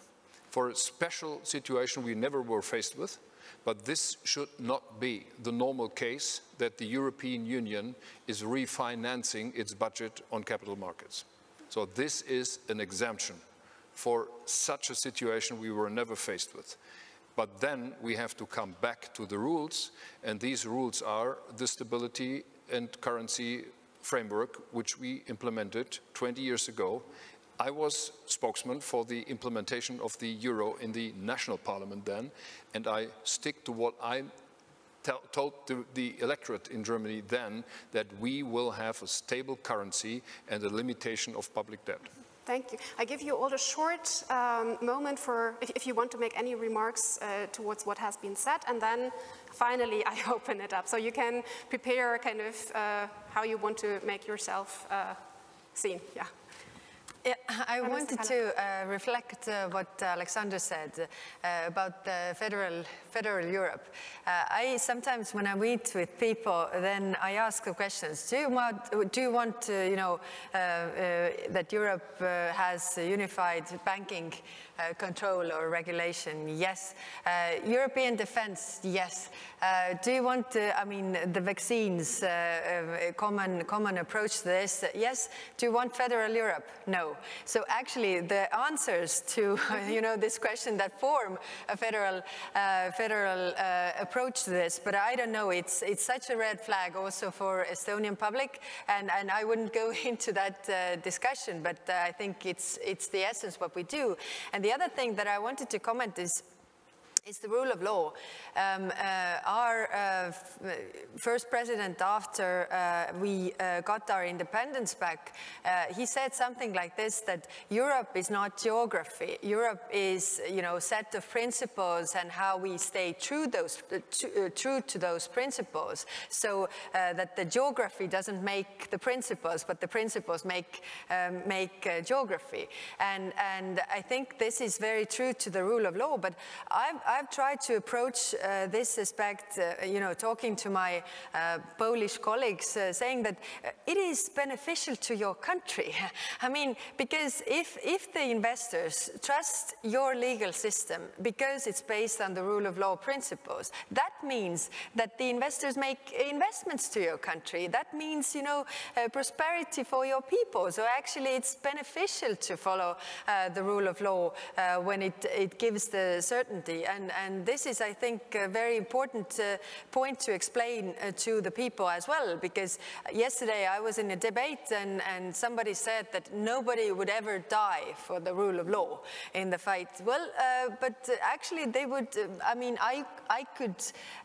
for a special situation we never were faced with. But this should not be the normal case that the European Union is refinancing its budget on capital markets. So this is an exemption for such a situation we were never faced with. But then we have to come back to the rules, and these rules are the stability and currency framework, which we implemented 20 years ago, I was spokesman for the implementation of the euro in the national parliament then, and I stick to what I told the, the, electorate in Germany then, that we will have a stable currency and a limitation of public debt. Thank you. I give you all a short um, moment for, if, if, you want to make any remarks uh, towards what has been said, and then finally I <laughs> open it up. So you can prepare kind of uh, how you want to make yourself uh, seen. Yeah. Yeah, I wanted to uh, reflect uh, what Alexander said uh, about the federal, federal Europe. Uh, I sometimes, when I meet with people, then I ask the questions, do you want, do you want you know, uh, uh, that Europe has unified banking uh, control or regulation? Yes. Uh, European defense? Yes. Uh, do you want, I mean, the vaccines, common, common approach to this? Yes. Do you want federal Europe? No. So actually, the answers to, <laughs> you know, this question that form a federal, federal approach to this, but I don't know, it's, it's such a red flag also for Estonian public, and, and I wouldn't go <laughs> into that uh, discussion, but uh, I think it's, it's the essence what we do. And the other thing that I wanted to comment is it's the rule of law. Um, uh, our uh, first president after uh, we uh, got our independence back, uh, he said something like this, that Europe is not geography. Europe is, you know, set of principles and how we stay true, those, uh, true to those principles. So that the geography doesn't make the principles, but the principles make, um, make geography. And, and I think this is very true to the rule of law, but I've, I've tried to approach uh, this aspect, uh, you know, talking to my uh, Polish colleagues, uh, saying that uh, it is beneficial to your country. <laughs> I mean, because if, if the investors trust your legal system because it's based on the rule of law principles, that means that the investors make investments to your country. That means, you know, uh, prosperity for your people. So actually it's beneficial to follow the rule of law when it, it gives the certainty. And, and this is, I think, a very important uh, point to explain uh, to the people as well, because yesterday I was in a debate and, and somebody said that nobody would ever die for the rule of law in the fight. Well, uh, but actually they would, uh, I mean, I, I could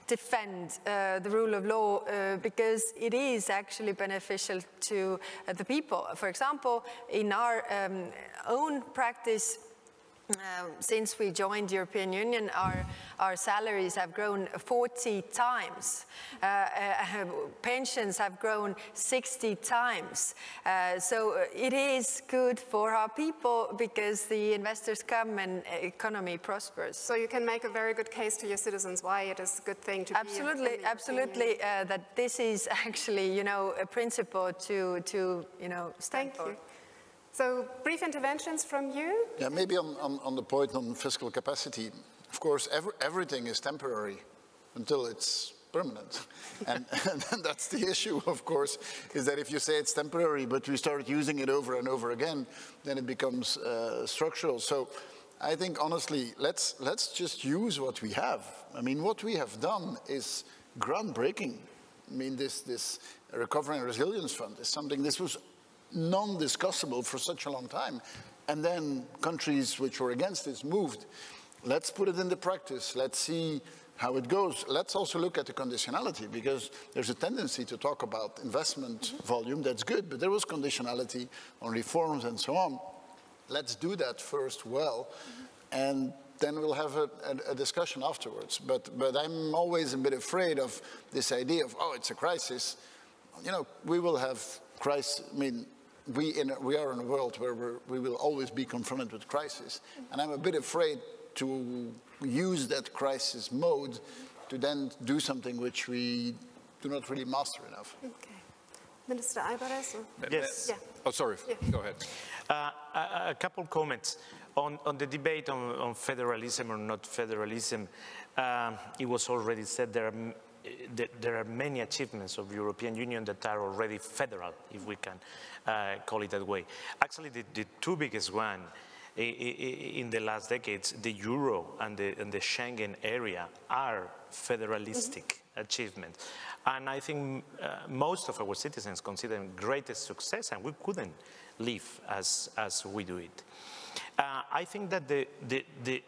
defend uh, the rule of law uh, because it is actually beneficial to the people. For example, in our um, own practice, um, since we joined the European Union, our, our salaries have grown 40 times. Uh, uh, <laughs> pensions have grown 60 times. Uh, so uh, it is good for our people because the investors come and economy prospers. So you can make a very good case to your citizens why it is a good thing to absolutely, be absolutely. Uh, that this is <laughs> actually, you know, a principle to to you know stand Thank for. you. So brief interventions from you. Yeah, maybe on, on, on the point on fiscal capacity, of course, every, everything is temporary until it's permanent. <laughs> and, and that's the issue, of course, is that if you say it's temporary, but we start using it over and over again, then it becomes uh, structural. So I think, honestly, let's, let's just use what we have. I mean, what we have done is groundbreaking. I mean, this, this Recovery and Resilience Fund is something, this was non-discussable for such a long time. And then countries which were against this moved. Let's put it into practice. Let's see how it goes. Let's also look at the conditionality because there's a tendency to talk about investment mm-hmm. volume. That's good, but there was conditionality on reforms and so on. Let's do that first well, mm-hmm. and then we'll have a, a, a, discussion afterwards. But, but I'm always a bit afraid of this idea of, oh, it's a crisis. You know, we will have crisis. I mean, we, in, we are in a world where we will always be confronted with crisis. And I'm a bit afraid to use that crisis mode to then do something which we do not really master enough. Okay. Minister Albares? Yes. Yeah. Oh, sorry. Yeah. Go ahead. Uh, a, a, couple comments. On, on the debate on, on, federalism or not federalism, um, it was already said there are there are many achievements of the European Union that are already federal, if we can uh, call it that way. Actually, the, the two biggest ones in the last decades, the euro and the, and the Schengen area are federalistic mm -hmm. achievements. And I think uh, most of our citizens consider them greatest success, and we couldn't live as, as we do it. Uh, I think that the, the, the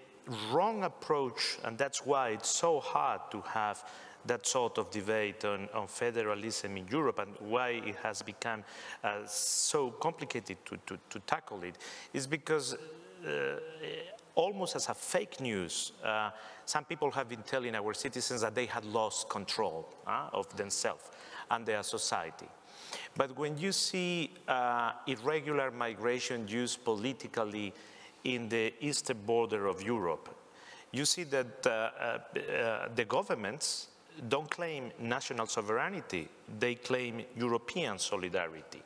wrong approach, and that's why it's so hard to have that sort of debate on, on federalism in Europe and why it has become uh, so complicated to, to, to, tackle it is because uh, almost as a fake news, uh, some people have been telling our citizens that they had lost control uh, of themselves and their society. But when you see uh, irregular migration used politically in the eastern border of Europe, you see that uh, uh, the governments don't claim national sovereignty, they claim European solidarity.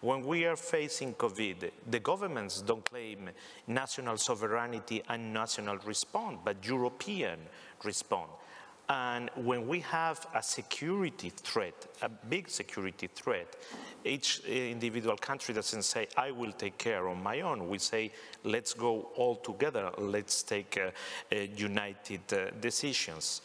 When we are facing COVID, the governments don't claim national sovereignty and national response, but European response. And when we have a security threat, a big security threat, each individual country doesn't say, I will take care on my own. We say, let's go all together, let's take uh, uh, united uh, decisions.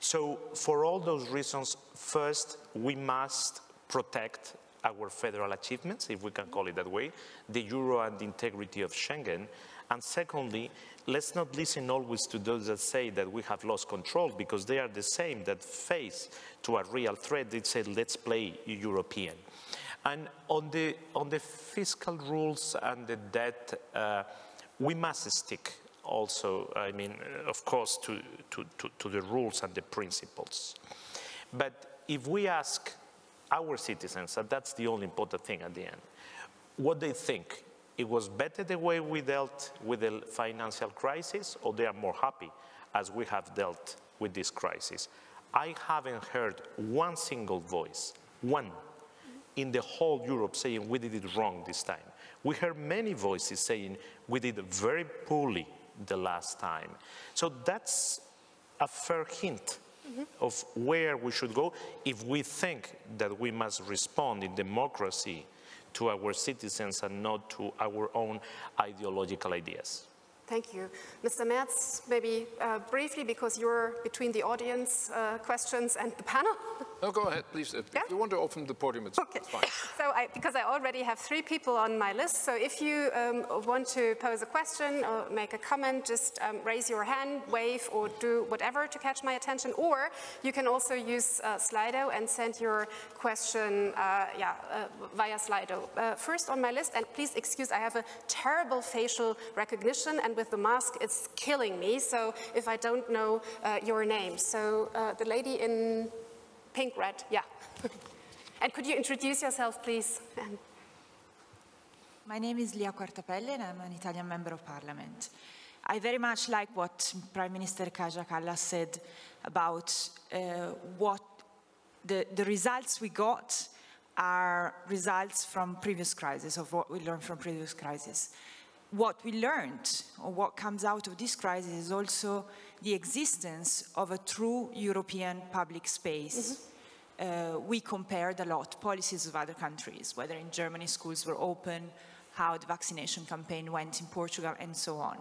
So for all those reasons, first, we must protect our federal achievements, if we can call it that way, the euro and the integrity of Schengen. And secondly, let's not listen always to those that say that we have lost control because they are the same that face to a real threat. They say, let's play European. And on the, on the fiscal rules and the debt, uh, we must stick also, I mean, uh, of course, to, to, to, to the rules and the principles. But if we ask our citizens, and that's the only important thing at the end, what they think, it was better the way we dealt with the financial crisis, or they are more happy as we have dealt with this crisis. I haven't heard one single voice, one, in the whole Europe saying we did it wrong this time. We heard many voices saying we did very poorly the last time. So that's a fair hint mm -hmm. of where we should go if we think that we must respond in democracy to our citizens and not to our own ideological ideas. Thank you. Mr. Merz, maybe uh, briefly, because you're between the audience uh, questions and the panel. <laughs> No, go ahead, please. If yeah? you want to open the podium, it's, okay. it's fine. So, I, because I already have three people on my list, so if you um, want to pose a question or make a comment, just um, raise your hand, wave, or do whatever to catch my attention. Or you can also use uh, Slido and send your question uh, yeah, uh, via Slido. Uh, first on my list, and please excuse, I have a terrible facial recognition, and with the mask, it's killing me. So if I don't know uh, your name. So uh, the lady in pink, red, yeah. <laughs> and could you introduce yourself, please? And <laughs> My name is Lia Quartapelle and I'm an Italian Member of Parliament. I very much like what Prime Minister Kaja Kallas said about uh, what the, the results we got are results from previous crises, of what we learned from previous crises. What we learned, or what comes out of this crisis, is also the existence of a true European public space. Uh, we compared a lot policies of other countries, whether in Germany schools were open, how the vaccination campaign went in Portugal, and so on.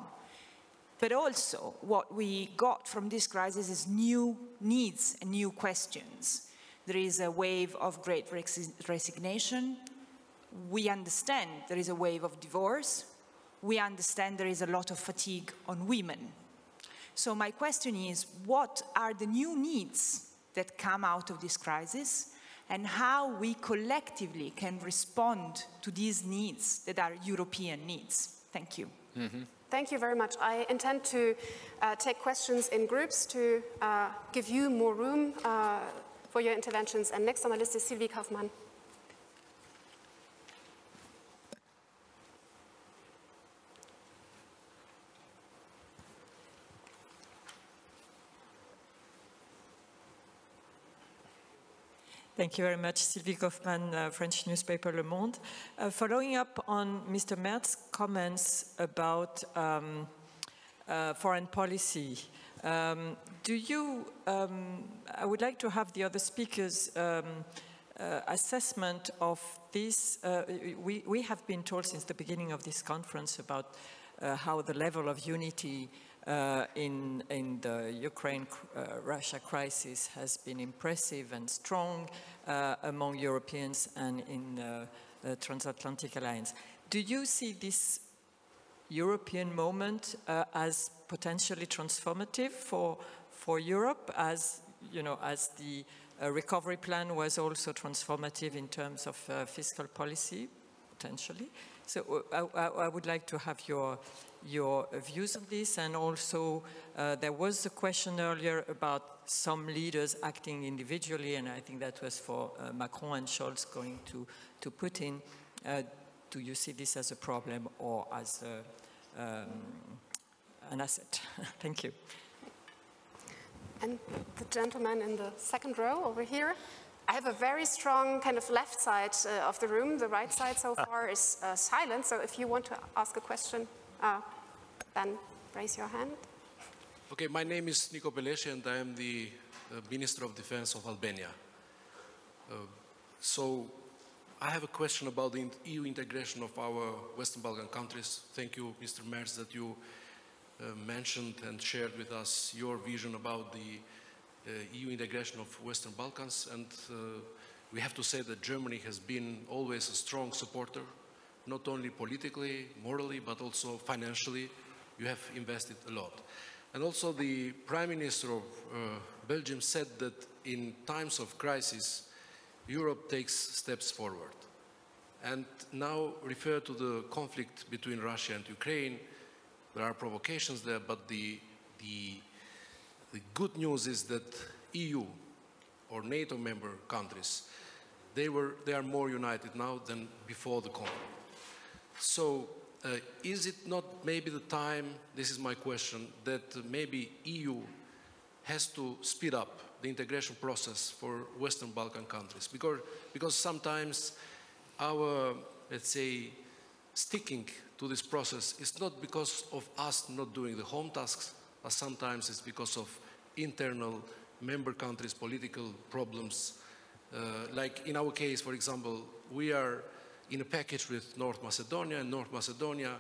But also, what we got from this crisis is new needs and new questions. There is a wave of great resi- resignation. We understand there is a wave of divorce. We understand there is a lot of fatigue on women. So, my question is what are the new needs that come out of this crisis, and how we collectively can respond to these needs that are European needs? Thank you. Thank you very much. I intend to uh, take questions in groups to uh, give you more room uh, for your interventions. And next on the list is Sylvie Kaufmann. Thank you very much, Sylvie Kaufmann, uh, French newspaper Le Monde. Uh, following up on Mr. Merz's comments about um, uh, foreign policy, um, do you, um, I would like to have the other speakers' um, uh, assessment of this. Uh, we, we have been told since the beginning of this conference about uh, how the level of unity uh, in, in the Ukraine-Russia crisis has been impressive and strong uh, among Europeans and in uh, the transatlantic alliance. Do you see this European moment uh, as potentially transformative for, for Europe, as, you know, as the uh, recovery plan was also transformative in terms of uh, fiscal policy, potentially? So uh, I, I would like to have your your views on this, and also uh, there was a question earlier about some leaders acting individually, and I think that was for uh, Macron and Scholz going to, to Putin. Uh, do you see this as a problem or as a, um, an asset? <laughs> Thank you. And the gentleman in the second row over here. I have a very strong kind of left side uh, of the room. The right side so <laughs> far is uh, silent. So if you want to ask a question, uh, then raise your hand. Okay, my name is Niko Peleshi and I am the uh, Minister of Defense of Albania. Uh, so I have a question about the EU integration of our Western Balkan countries. Thank you, Mr. Merz, that you uh, mentioned and shared with us your vision about the uh, EU integration of Western Balkans. And uh, we have to say that Germany has been always a strong supporter, not only politically, morally, but also financially. You have invested a lot. And also the Prime Minister of uh, Belgium said that in times of crisis, Europe takes steps forward. And now refer to the conflict between Russia and Ukraine. There are provocations there, but the, the, the good news is that EU or NATO member countries, they, were, they are more united now than before the conflict. So uh, is it not maybe the time, this is my question, that maybe EU has to speed up the integration process for Western Balkan countries? Because, because sometimes our, let's say, sticking to this process is not because of us not doing the home tasks, but sometimes it's because of internal member countries' political problems. Uh, like in our case, for example, we are in a package with North Macedonia, and North Macedonia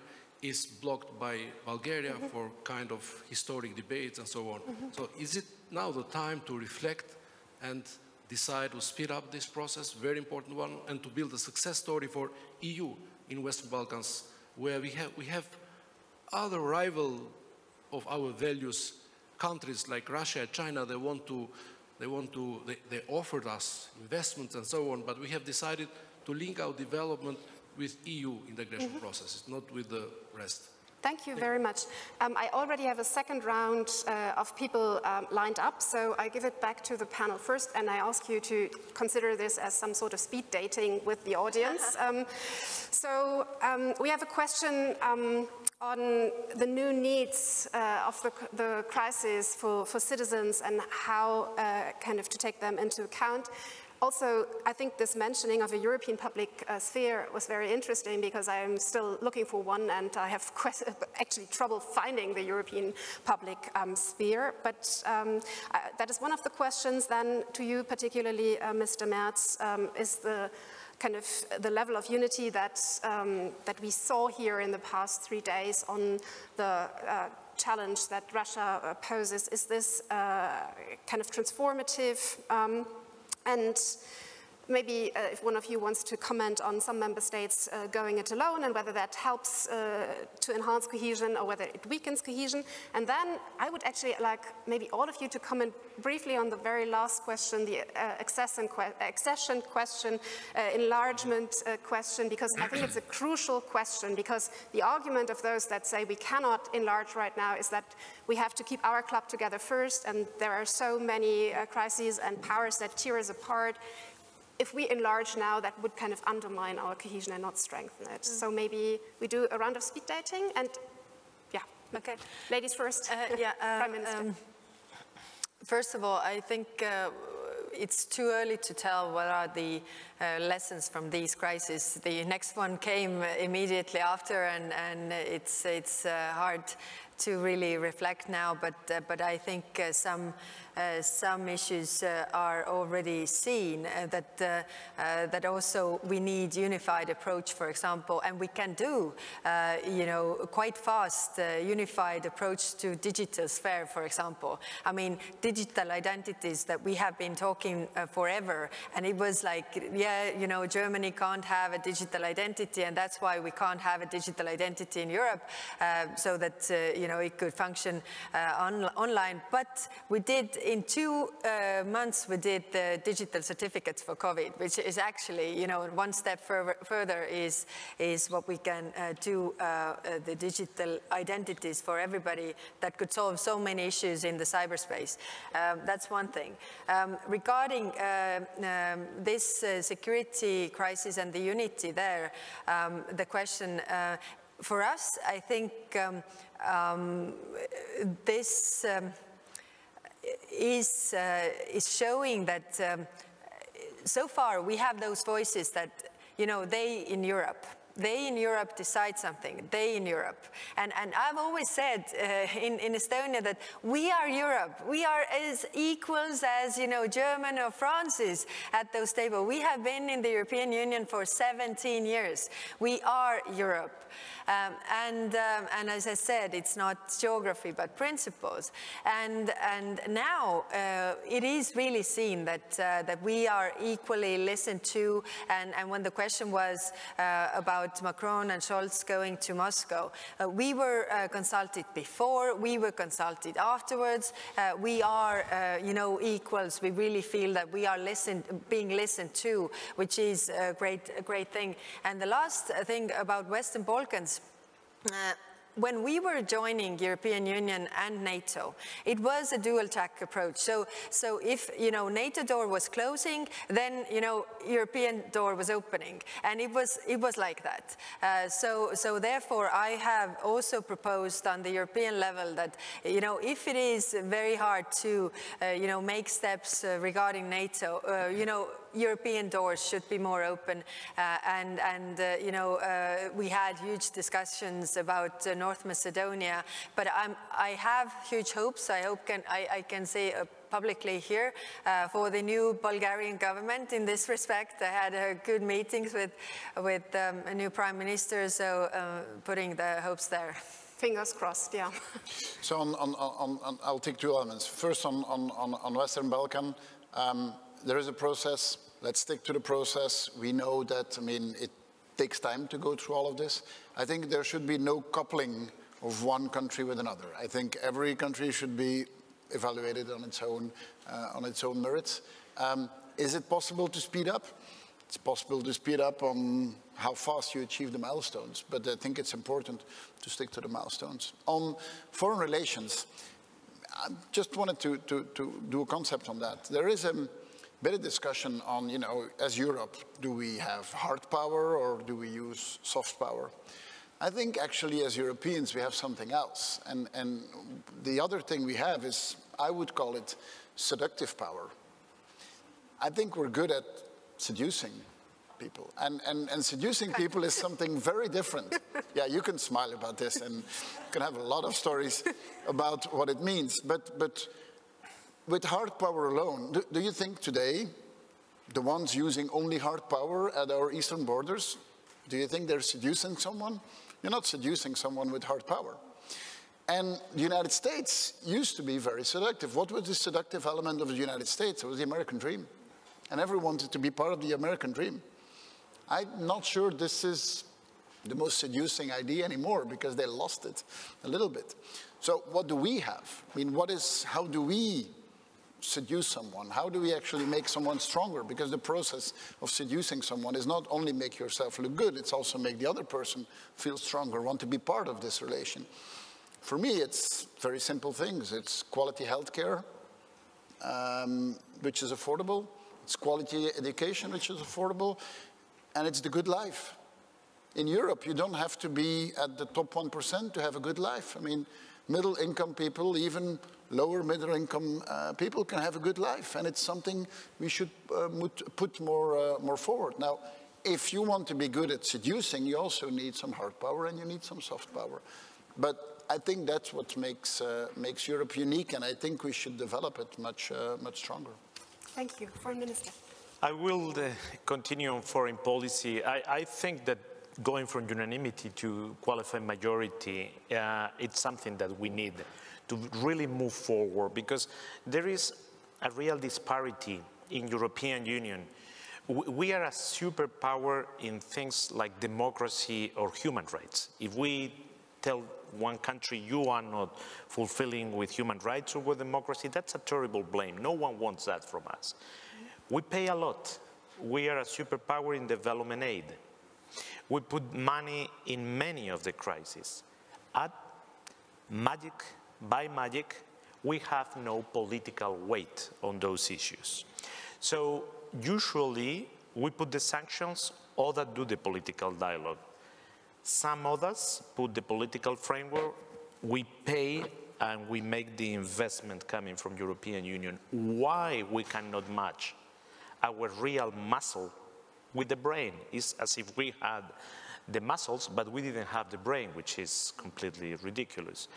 is blocked by Bulgaria Mm-hmm. for kind of historic debates and so on. So is it now the time to reflect and decide to speed up this process, very important one, and to build a success story for EU in Western Balkans, where we have, we have other rival of our values countries like Russia China, they want to, they want to, they, they offered us investments and so on, but we have decided to link our development with EU integration processes, not with the rest. Thank you very much. Um, I already have a second round uh, of people um, lined up, so I give it back to the panel first, and I ask you to consider this as some sort of speed dating with the audience. um, so um, we have a question um, on the new needs uh, of the, the, crisis for, for citizens and how uh, kind of to take them into account. Also, I think this mentioning of a European public uh, sphere was very interesting because I'm still looking for one and I have <laughs> actually trouble finding the European public um, sphere. But um, uh, that is one of the questions then to you particularly, uh, Mr. Merz, um, is the kind of the level of unity that, um, that we saw here in the past three days on the uh, challenge that Russia uh, poses. Is this uh, kind of transformative? And maybe uh, if one of you wants to comment on some member states uh, going it alone and whether that helps uh, to enhance cohesion or whether it weakens cohesion. And then I would actually like maybe all of you to comment briefly on the very last question, the uh, accession, que accession question, uh, enlargement uh, question, because I think it's a crucial question because the argument of those that say we cannot enlarge right now is that we have to keep our club together first and there are so many crises and powers that tear us apart if we enlarge now, that would kind of undermine our cohesion and not strengthen it. Mm. So maybe we do a round of speed dating and yeah. Okay. Ladies first. Uh, yeah, <laughs> uh, Prime Minister. Um, first of all, I think uh, it's too early to tell what are the uh, lessons from these crises. The next one came immediately after and, and it's, it's uh, hard to really reflect now, but, uh, but I think uh, some uh, some issues are already seen that that also we need unified approach, for example, and we can do, you know, quite fast unified approach to digital sphere, for example. I mean, digital identities that we have been talking forever, and it was like, yeah, you know, Germany can't have a digital identity, and that's why we can't have a digital identity in Europe, so that you know it could function on online. But we did in two uh, months, we did the digital certificates for COVID, which is actually, you know, one step further, is, is what we can uh, do, uh, uh, the digital identities for everybody that could solve so many issues in the cyberspace. Um, that's one thing. Um, regarding uh, um, this uh, security crisis and the unity there, um, the question, for us, I think um, um, this is, uh, is showing that um, so far we have those voices that, you know, they in Europe, they in Europe decide something, they in Europe. And, and I've always said uh, in, in Estonia that we are Europe. We are as equals as, you know, German or France is at those tables. We have been in the European Union for 17 years. We are Europe. Um, and, um, and as I said, it's not geography, but principles. And, and now uh, it is really seen that, uh, that we are equally listened to. And, and when the question was uh, about Macron and Scholz going to Moscow, uh, we were uh, consulted before, we were consulted afterwards. Uh, we are, you know, equals. We really feel that we are listened, being listened to, which is a great, a great thing. And the last thing about Western Balkans, uh, when we were joining European Union and NATO, it was a dual track approach. So, so if, you know, NATO door was closing, then, you know, European door was opening. And it was, it was like that. Uh, so, so therefore, I have also proposed on the European level that, you know, if it is very hard to, uh, you know, make steps uh, regarding NATO, uh, you know, European doors should be more open. Uh, and, and uh, you know, uh, we had huge discussions about North Macedonia, but I'm, I have huge hopes. I hope can, I, I can say publicly here uh, for the new Bulgarian government in this respect. I had uh, good meetings with, with um, a new prime minister, so uh, putting the hopes there. Fingers crossed, yeah. so on, on, on, on, I'll take two elements. First on, on, on Western Balkan, um, there is a process let's stick to the process. We know that, I mean, it takes time to go through all of this. I think there should be no coupling of one country with another. I think every country should be evaluated on its own, uh, on its own merits. Um, is it possible to speed up? it's possible to speed up on how fast you achieve the milestones, but I think it's important to stick to the milestones. On foreign relations, I just wanted to, to, to do a concept on that. There is a bit of discussion on, you know, as Europe, do we have hard power or do we use soft power? I think actually as Europeans we have something else. And, and the other thing we have is, I would call it seductive power. I think we're good at seducing people. And, and, and seducing people is something very different. <laughs> Yeah, you can smile about this and can have a lot of stories about what it means. But, but with hard power alone, do, do you think today the ones using only hard power at our eastern borders, do you think they're seducing someone? You're not seducing someone with hard power. And the United States used to be very seductive. What was the seductive element of the United States? It was the American dream. And everyone wanted to be part of the American dream. I'm not sure this is the most seducing idea anymore because they lost it a little bit. So what do we have? I mean, what is, how do we seduce someone? How do we actually make someone stronger? Because the process of seducing someone is not only make yourself look good, it's also make the other person feel stronger, want to be part of this relation. For me, it's very simple things. It's quality healthcare, um, which is affordable. It's quality education, which is affordable. And it's the good life. In Europe, you don't have to be at the top 1% to have a good life. I mean, middle income people, even lower middle income uh, people can have a good life. And it's something we should uh, put more, uh, more forward. Now, if you want to be good at seducing, you also need some hard power and you need some soft power. But I think that's what makes, uh, makes Europe unique, and I think we should develop it much, uh, much stronger. Thank you. Foreign Minister. I will uh, continue on foreign policy. I, I think that going from unanimity to qualified majority, uh, it's something that we need to really move forward because there is a real disparity in European Union. We are a superpower in things like democracy or human rights. If we tell one country you are not fulfilling with human rights or with democracy, that's a terrible blame. No one wants that from us. We pay a lot. We are a superpower in development aid. We put money in many of the crises. At magic, by magic, we have no political weight on those issues. So usually we put the sanctions, others do the political dialogue. Some others put the political framework, we pay and we make the investment coming from European Union. Why we cannot match our real muscle with the brain? It's as if we had the muscles, but we didn't have the brain, which is completely ridiculous.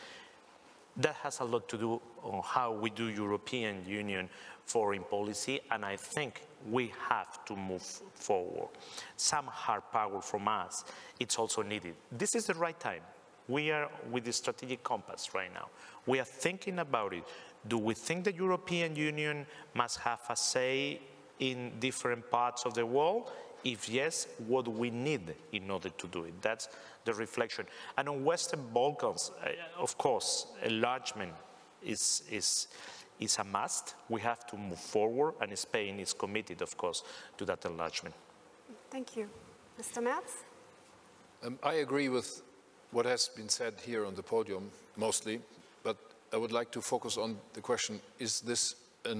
That has a lot to do on how we do European Union foreign policy, and I think we have to move forward. Some hard power from us, it's also needed. This is the right time. We are with the strategic compass right now. We are thinking about it. Do we think the European Union must have a say in different parts of the world? If yes, what do we need in order to do it? That's the reflection. And on Western Balkans, uh, of course, enlargement is, is, is a must. We have to move forward, and Spain is committed, of course, to that enlargement. Thank you. Mr. Merz? Um, I agree with what has been said here on the podium, mostly, but I would like to focus on the question, is this a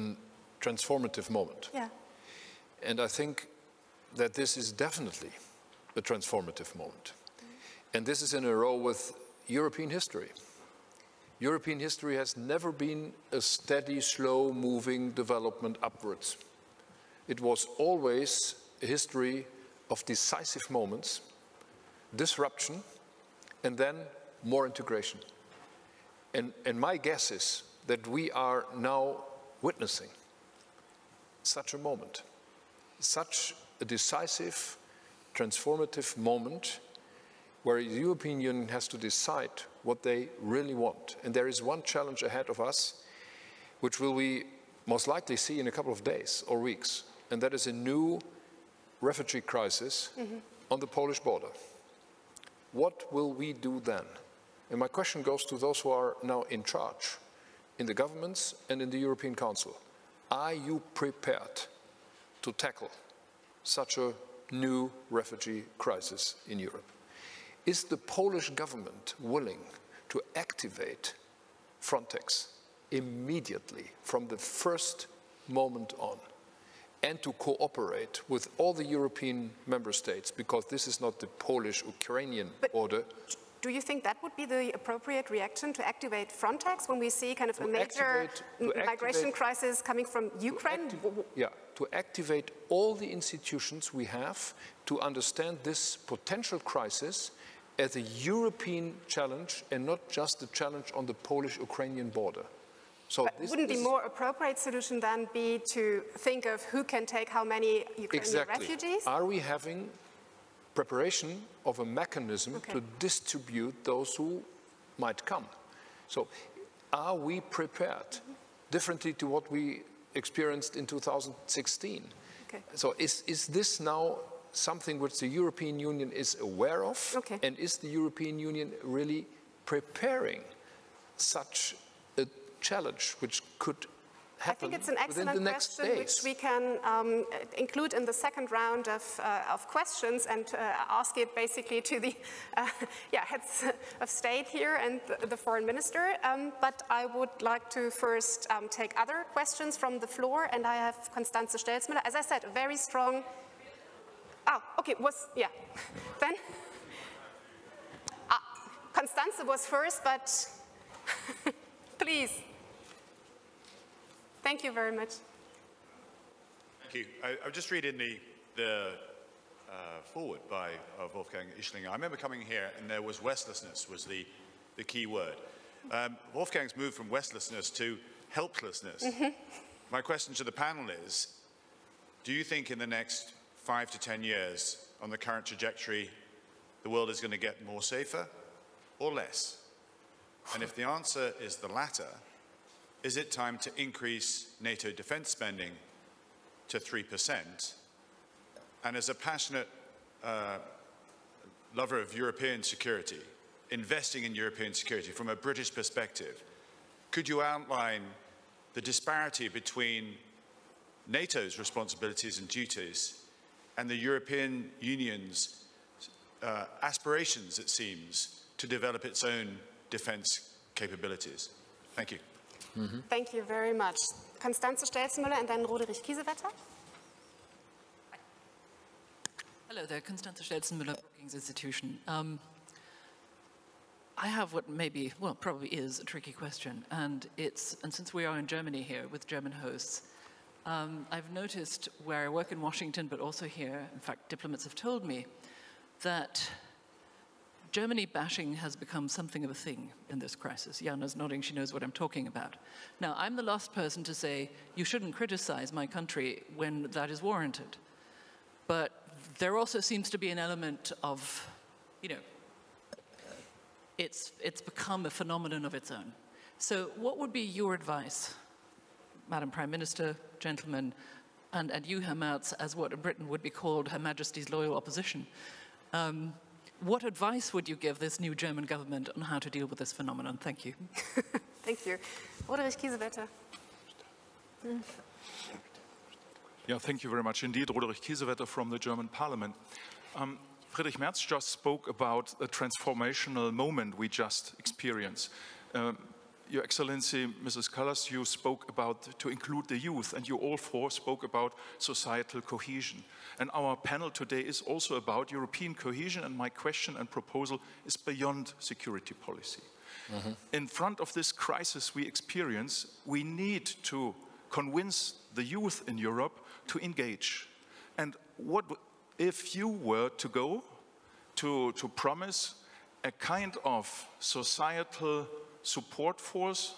transformative moment? Yeah. And I think that this is definitely a transformative moment. And this is in a row with European history. European history has never been a steady, slow-moving development upwards. It was always a history of decisive moments, disruption, and then more integration. And, and my guess is that we are now witnessing such a moment, such a decisive, transformative moment where the European Union has to decide what they really want. And there is one challenge ahead of us, which will we most likely see in a couple of days or weeks, and that is a new refugee crisis mm -hmm. on the Polish border. What will we do then? And my question goes to those who are now in charge, in the governments and in the European Council. Are you prepared to tackle such a new refugee crisis in Europe. Is the Polish government willing to activate Frontex immediately from the first moment on and to cooperate with all the European member states because this is not the Polish-Ukrainian border. Do you think that would be the appropriate reaction to activate Frontex when we see kind of To a major activate- migration activate- crisis coming from Ukraine? acti- yeah, to activate all the institutions we have to understand this potential crisis as a European challenge and not just a challenge on the Polish-Ukrainian border. So But this, wouldn't this the more appropriate solution then be to think of who can take how many Ukrainian exactly. refugees? Are we having preparation of a mechanism Okay. to distribute those who might come? So are we prepared differently to what we experienced in 2016? Okay. So is, is this now something which the European Union is aware of? Okay. And is the European Union really preparing such a challenge which could I think it's an excellent question, which we can um, include in the second round of, uh, of questions and uh, ask it basically to the uh, <laughs> yeah, heads of state here and the, the foreign minister. Um, but I would like to first um, take other questions from the floor, and I have Constanze Stelzenmüller. As I said, a very strong. Oh, okay, was yeah. <laughs> Then. Ah, Constanze was first, but <laughs> please. Thank you very much. Thank you. I, I was just reading the, the uh, forward by uh, Wolfgang Ischinger. I remember coming here and there was restlessness was the, the key word. Um, Wolfgang's moved from restlessness to helplessness. My question to the panel is, do you think in the next five to 10 years on the current trajectory, the world is going to get more safer or less? And if the answer is the latter, is it time to increase NATO defense spending to 3%? And as a passionate uh, lover of European security, investing in European security from a British perspective, could you outline the disparity between NATO's responsibilities and duties and the European Union's uh, aspirations, it seems, to develop its own defense capabilities? Thank you. Thank you very much. Constanze Stelzenmüller and then Roderich Kiesewetter. Hello there, Constanze Stelzenmüller, Brookings Institution. Um, I have what maybe, well, probably is a tricky question, and it's, and since we are in Germany here with German hosts, um, I've noticed where I work in Washington, but also here, in fact, diplomats have told me that Germany bashing has become something of a thing in this crisis. Jana's nodding, she knows what I'm talking about. Now, I'm the last person to say you shouldn't criticize my country when that is warranted. But there also seems to be an element of, you know, it's, it's become a phenomenon of its own. So, what would be your advice, Madam Prime Minister, gentlemen, and, and you, Herr Merz, as what in Britain would be called Her Majesty's loyal opposition? Um, what advice would you give this new German government on how to deal with this phenomenon? Thank you. <laughs> Thank you. Roderich Kiesewetter. Yeah, thank you very much indeed. Roderich Kiesewetter from the German Parliament. Um, Friedrich Merz just spoke about a transformational moment we just experienced. Um, Your Excellency, Mrs. Kallas, you spoke about to include the youth, and you all four spoke about societal cohesion. And our panel today is also about European cohesion, and my question and proposal is beyond security policy. Mm-hmm. In front of this crisis we experience, we need to convince the youth in Europe to engage. And what if you were to go to, to promise a kind of societal support force,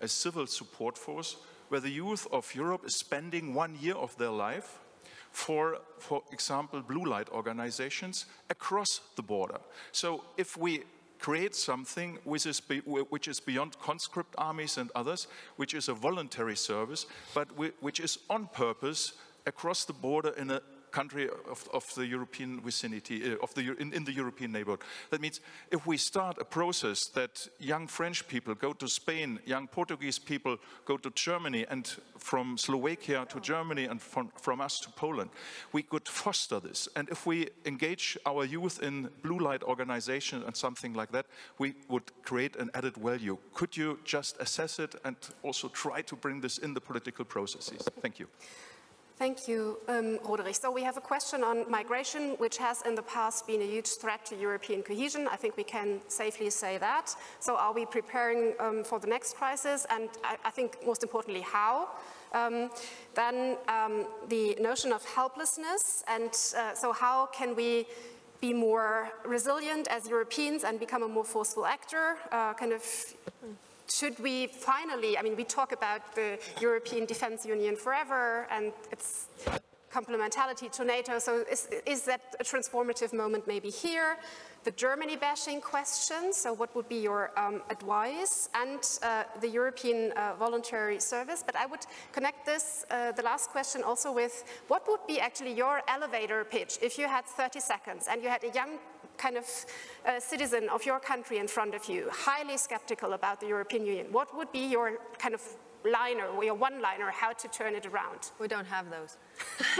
a civil support force, where the youth of Europe is spending one year of their life for, for example, blue light organizations across the border. So if we create something which is, be, which is beyond conscript armies and others, which is a voluntary service, but whi- which is on purpose across the border in a country of, of the European vicinity, uh, of the, in, in the European neighborhood. That means if we start a process that young French people go to Spain, young Portuguese people go to Germany, and from Slovakia to Germany, and from, from us to Poland, we could foster this. And if we engage our youth in blue light organization and something like that, we would create an added value. Could you just assess it and also try to bring this in the political processes? Thank you. Thank you, um, Roderich. So we have a question on migration, which has in the past been a huge threat to European cohesion. I think we can safely say that. So are we preparing um, for the next crisis? And I, I think most importantly, how? Um, then um, the notion of helplessness. And uh, so how can we be more resilient as Europeans and become a more forceful actor, uh, kind of should we finally, I mean, we talk about the European Defence Union forever and its complementarity to NATO, so is, is that a transformative moment maybe here? The Germany bashing question, so what would be your um, advice? And uh, the European uh, voluntary service, but I would connect this, uh, the last question also with what would be actually your elevator pitch if you had 30 seconds and you had a young kind of uh, citizen of your country in front of you, highly skeptical about the European Union, what would be your kind of liner your one-liner, how to turn it around? We don't have those.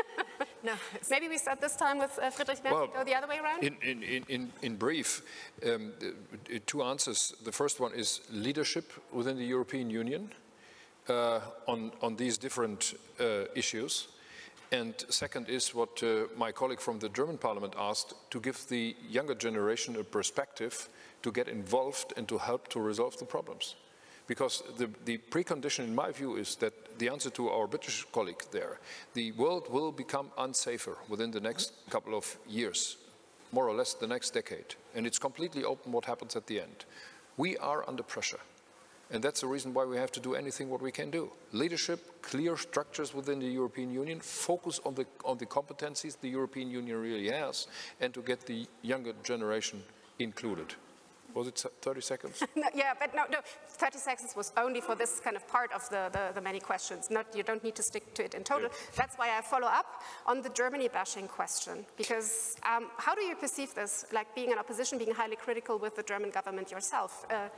<laughs> no. Maybe we start this time with uh, Friedrich Merz, well, go the other way around? In, in, in, in brief, um, two answers. The first one is leadership within the European Union uh, on, on these different uh, issues. And second is what uh, my colleague from the German parliament asked, to give the younger generation a perspective to get involved and to help to resolve the problems. Because the, the precondition, in my view, is that the answer to our British colleague there, the world will become unsafer within the next couple of years, more or less the next decade. And it's completely open what happens at the end. We are under pressure. And that's the reason why we have to do anything what we can do. Leadership, clear structures within the European Union, focus on the, on the competencies the European Union really has, and to get the younger generation included. Was it 30 seconds? <laughs> no, yeah, but no, no, 30 seconds was only for this kind of part of the, the, the many questions. Not, you don't need to stick to it in total. Yeah. That's why I follow up on the Germany bashing question, because um, how do you perceive this, like being in opposition, being highly critical with the German government yourself? Uh,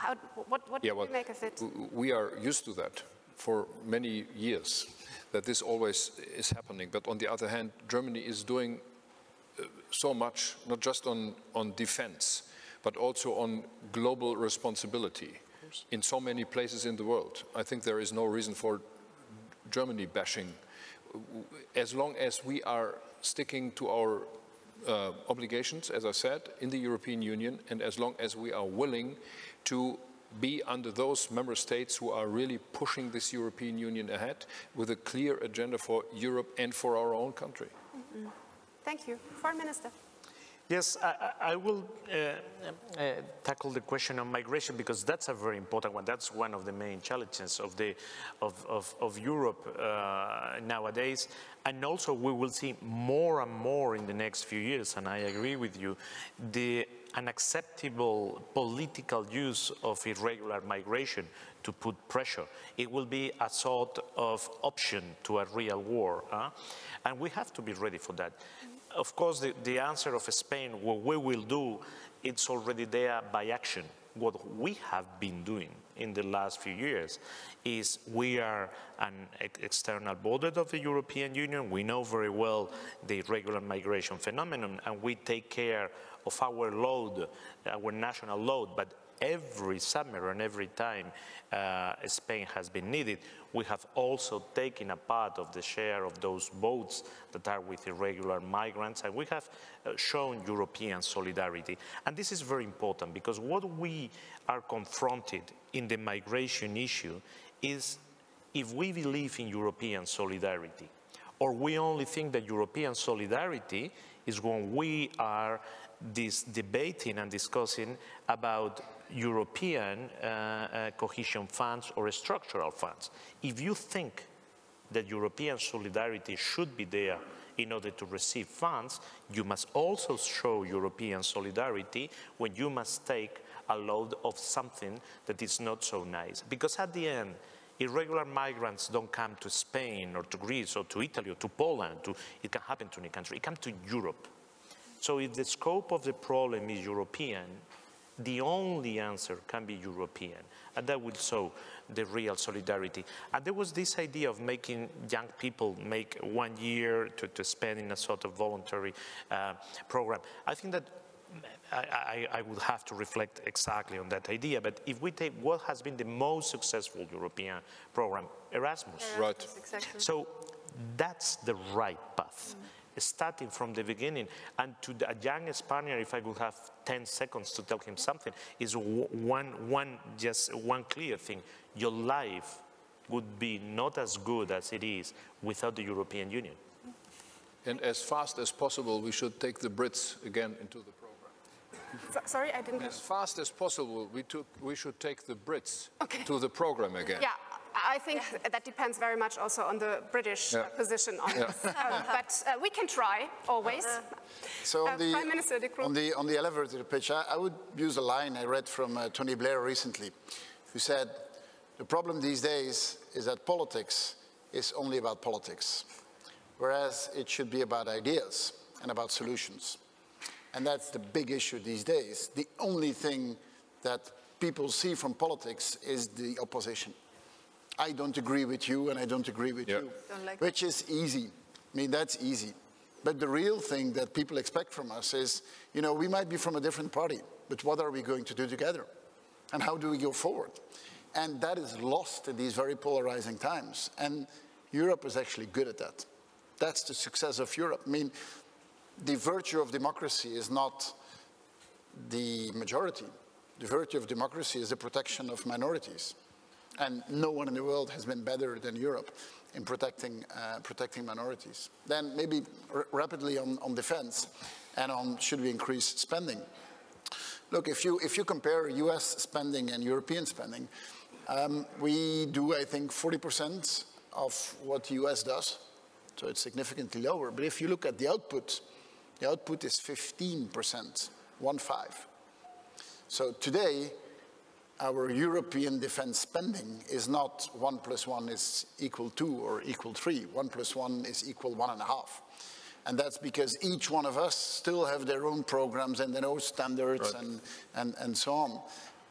how, what, what yeah, do well, you make of it? We are used to that for many years, that this always is happening. But on the other hand, Germany is doing uh, so much, not just on, on defense, but also on global responsibility in so many places in the world. I think there is no reason for Germany bashing. As long as we are sticking to our uh, obligations, as I said, in the European Union, and as long as we are willing to be under those member states who are really pushing this European Union ahead with a clear agenda for Europe and for our own country. Mm -hmm. Thank you. Foreign Minister. Yes, I, I will uh, uh, tackle the question on migration because that's a very important one. That's one of the main challenges of, the, of, of, of Europe uh, nowadays. And also we will see more and more in the next few years, and I agree with you, the unacceptable political use of irregular migration to put pressure. It will be a sort of option to a real war. Huh? And we have to be ready for that. Of course, the, the answer of Spain, what we will do, it's already there by action. What we have been doing in the last few years is we are an external border of the European Union. We know very well the irregular migration phenomenon and we take care of our load, our national load, but every summer and every time uh, Spain has been needed, we have also taken a part of the share of those boats that are with irregular migrants, and we have uh, shown European solidarity. And this is very important because what we are confronted in the migration issue is if we believe in European solidarity, or we only think that European solidarity is when we are this debating and discussing about European uh, uh, cohesion funds or structural funds. If you think that European solidarity should be there in order to receive funds, you must also show European solidarity when you must take a load of something that is not so nice. Because at the end, irregular migrants don't come to Spain or to Greece or to Italy or to Poland, to, it can happen to any country, it comes to Europe. So if the scope of the problem is European, the only answer can be European, and that will show the real solidarity. And there was this idea of making young people make one year to, to spend in a sort of voluntary uh, program. I think that I, I, I, would have to reflect exactly on that idea, but if we take what has been the most successful European program, Erasmus. Right. Exactly. So that's the right path. Mm starting from the beginning. And to a young Spaniard, if I would have 10 seconds to tell him something, is one, one, just one clear thing. Your life would be not as good as it is without the European Union. And as fast as possible, we should take the Brits again into the program. So, sorry, I didn't. As fast as possible, we, took, we should take the Brits okay. to the program again. Yeah, I think yeah. that depends very much also on the British yeah. position on yeah. this. Uh, but uh, we can try, always. Uh, so on, the, Prime Minister De on, the, on the elevator pitch, I, I, would use a line I read from uh, Tony Blair recently, who said, the problem these days is that politics is only about politics, whereas it should be about ideas and about solutions. And that's the big issue these days. The only thing that people see from politics is the opposition. I don't agree with you and I don't agree with you, like which is easy. I mean, that's easy. But the real thing that people expect from us is, you know, we might be from a different party, but what are we going to do together? And how do we go forward? And that is lost in these very polarizing times. And Europe is actually good at that. That's the success of Europe. I mean, the virtue of democracy is not the majority. The virtue of democracy is the protection of minorities. And no one in the world has been better than Europe in protecting, uh, protecting minorities. Then maybe rapidly on, on defense and on should we increase spending. Look, if you, if you compare US spending and European spending, um, we do, I think, 40% of what the US does. So it's significantly lower. But if you look at the output, the output is 15%, one five. So today, our European defense spending is not one plus one is equal two or equal three. One plus one is equal one and a half. And that's because each one of us still have their own programs and their own standards right. and, and, and so on.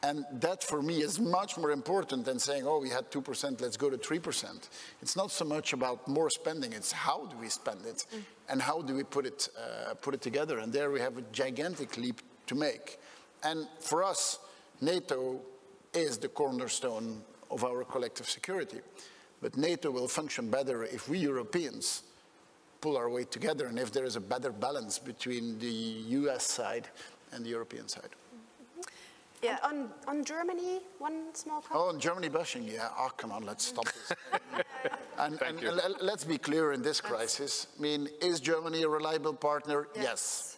And that for me is much more important than saying, oh, we had 2%, let's go to 3%. It's not so much about more spending, it's how do we spend it mm. and how do we put it, uh, put it together. And there we have a gigantic leap to make. And for us, NATO is the cornerstone of our collective security. But NATO will function better if we Europeans pull our weight together and if there is a better balance between the US side and the European side. Mm-hmm. Yeah. on, on Germany, one small comment? Oh, on Germany bashing, yeah. Oh, come on, let's stop this. <laughs> and, and, and, let's be clear in this crisis. I mean, is Germany a reliable partner? Yes. yes.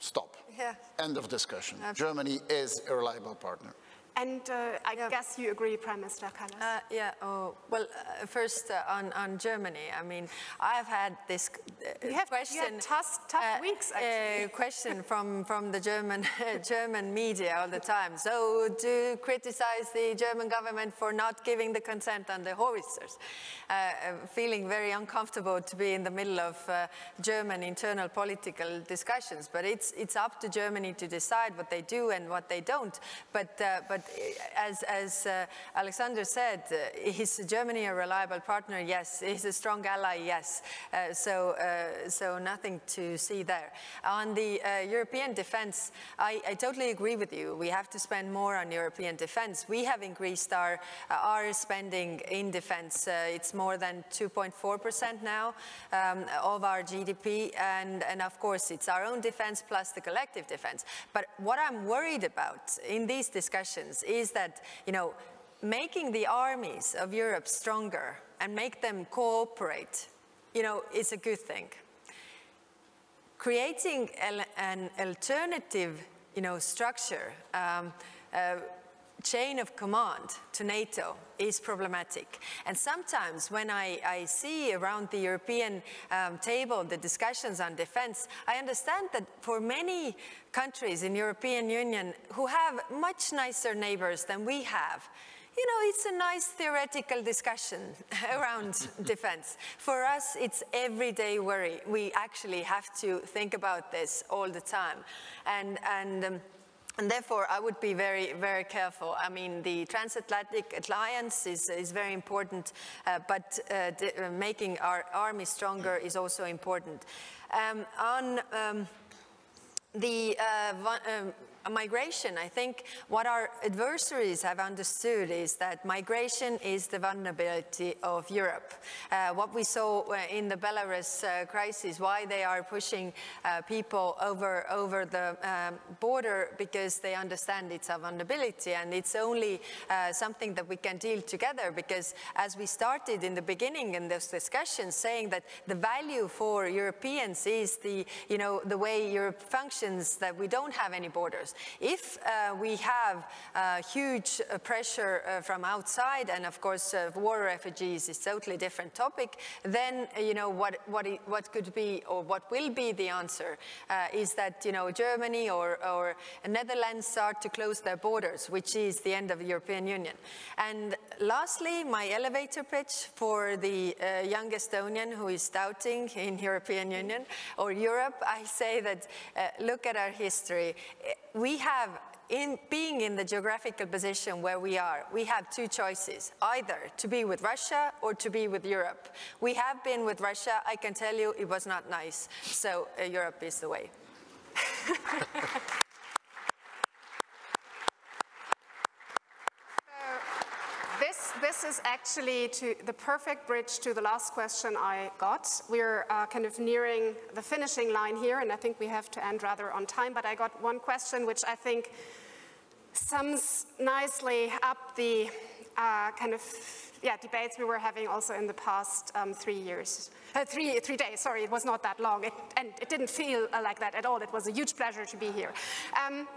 Stop. Yeah. End of discussion. Absolutely. Germany is a reliable partner. And uh, I yeah. guess you agree, Prime Minister Kallas. Uh, yeah, oh, well, uh, first uh, on, on Germany, I mean, I've had this uh, you have, question. You had tough, tough uh, weeks, actually. <laughs> question from, from the German, <laughs> German media all the time. So to criticize the German government for not giving the consent on the howitzers, feeling very uncomfortable to be in the middle of German internal political discussions. But it's, it's up to Germany to decide what they do and what they don't. But, but as, as uh, Alexander said, uh, is Germany a reliable partner? Yes. Is a strong ally? Yes. Uh, so, uh, so nothing to see there. On the uh, European defense, I, I, totally agree with you. We have to spend more on European defense. We have increased our, our spending in defense. it's more than 2.4% now um, of our GDP. And, and of course, it's our own defense plus the collective defense. But what I'm worried about in these discussions is that, you know, making the armies of Europe stronger and make them cooperate, you know, is a good thing. Creating an alternative, you know, structure, um, uh, chain of command to NATO is problematic. And sometimes when I, I see around the European um, table the discussions on defense, I understand that for many countries in European Union who have much nicer neighbors than we have, you know, it's a nice theoretical discussion <laughs> around <laughs> defense. For us, it's everyday worry. We actually have to think about this all the time. And, and um, and therefore, I would be very, very careful. I mean, the transatlantic alliance is, is very important, uh, but uh, uh, making our army stronger is also important. Um, on um, the uh, um, migration, I think what our adversaries have understood is that migration is the vulnerability of Europe. Uh, what we saw uh, in the Belarus uh, crisis, why they are pushing uh, people over, over the um, border because they understand it's a vulnerability and it's only uh, something that we can deal together because as we started in the beginning in those discussions saying that the value for Europeans is the, you know, the way Europe functions, that we don't have any borders. If uh, we have uh, huge uh, pressure uh, from outside, and of course uh, war refugees is a totally different topic, then you know what what what could be or what will be the answer is that you know Germany or or Netherlands start to close their borders, which is the end of the European Union. And lastly, my elevator pitch for the young Estonian who is doubting in European Union or Europe, I say that look at our history we have in being in the geographical position where we are, we have two choices, either to be with Russia or to be with Europe. We have been with Russia, I can tell you it was not nice, so uh, Europe is the way. <laughs> this is actually to the perfect bridge to the last question I got. We're uh, kind of nearing the finishing line here, and I think we have to end rather on time, but I got one question which I think sums nicely up the uh, kind of yeah, debates we were having also in the past um, three years. Uh, three, three days, sorry, it was not that long, it, and it didn't feel uh, like that at all. It was a huge pleasure to be here. Um,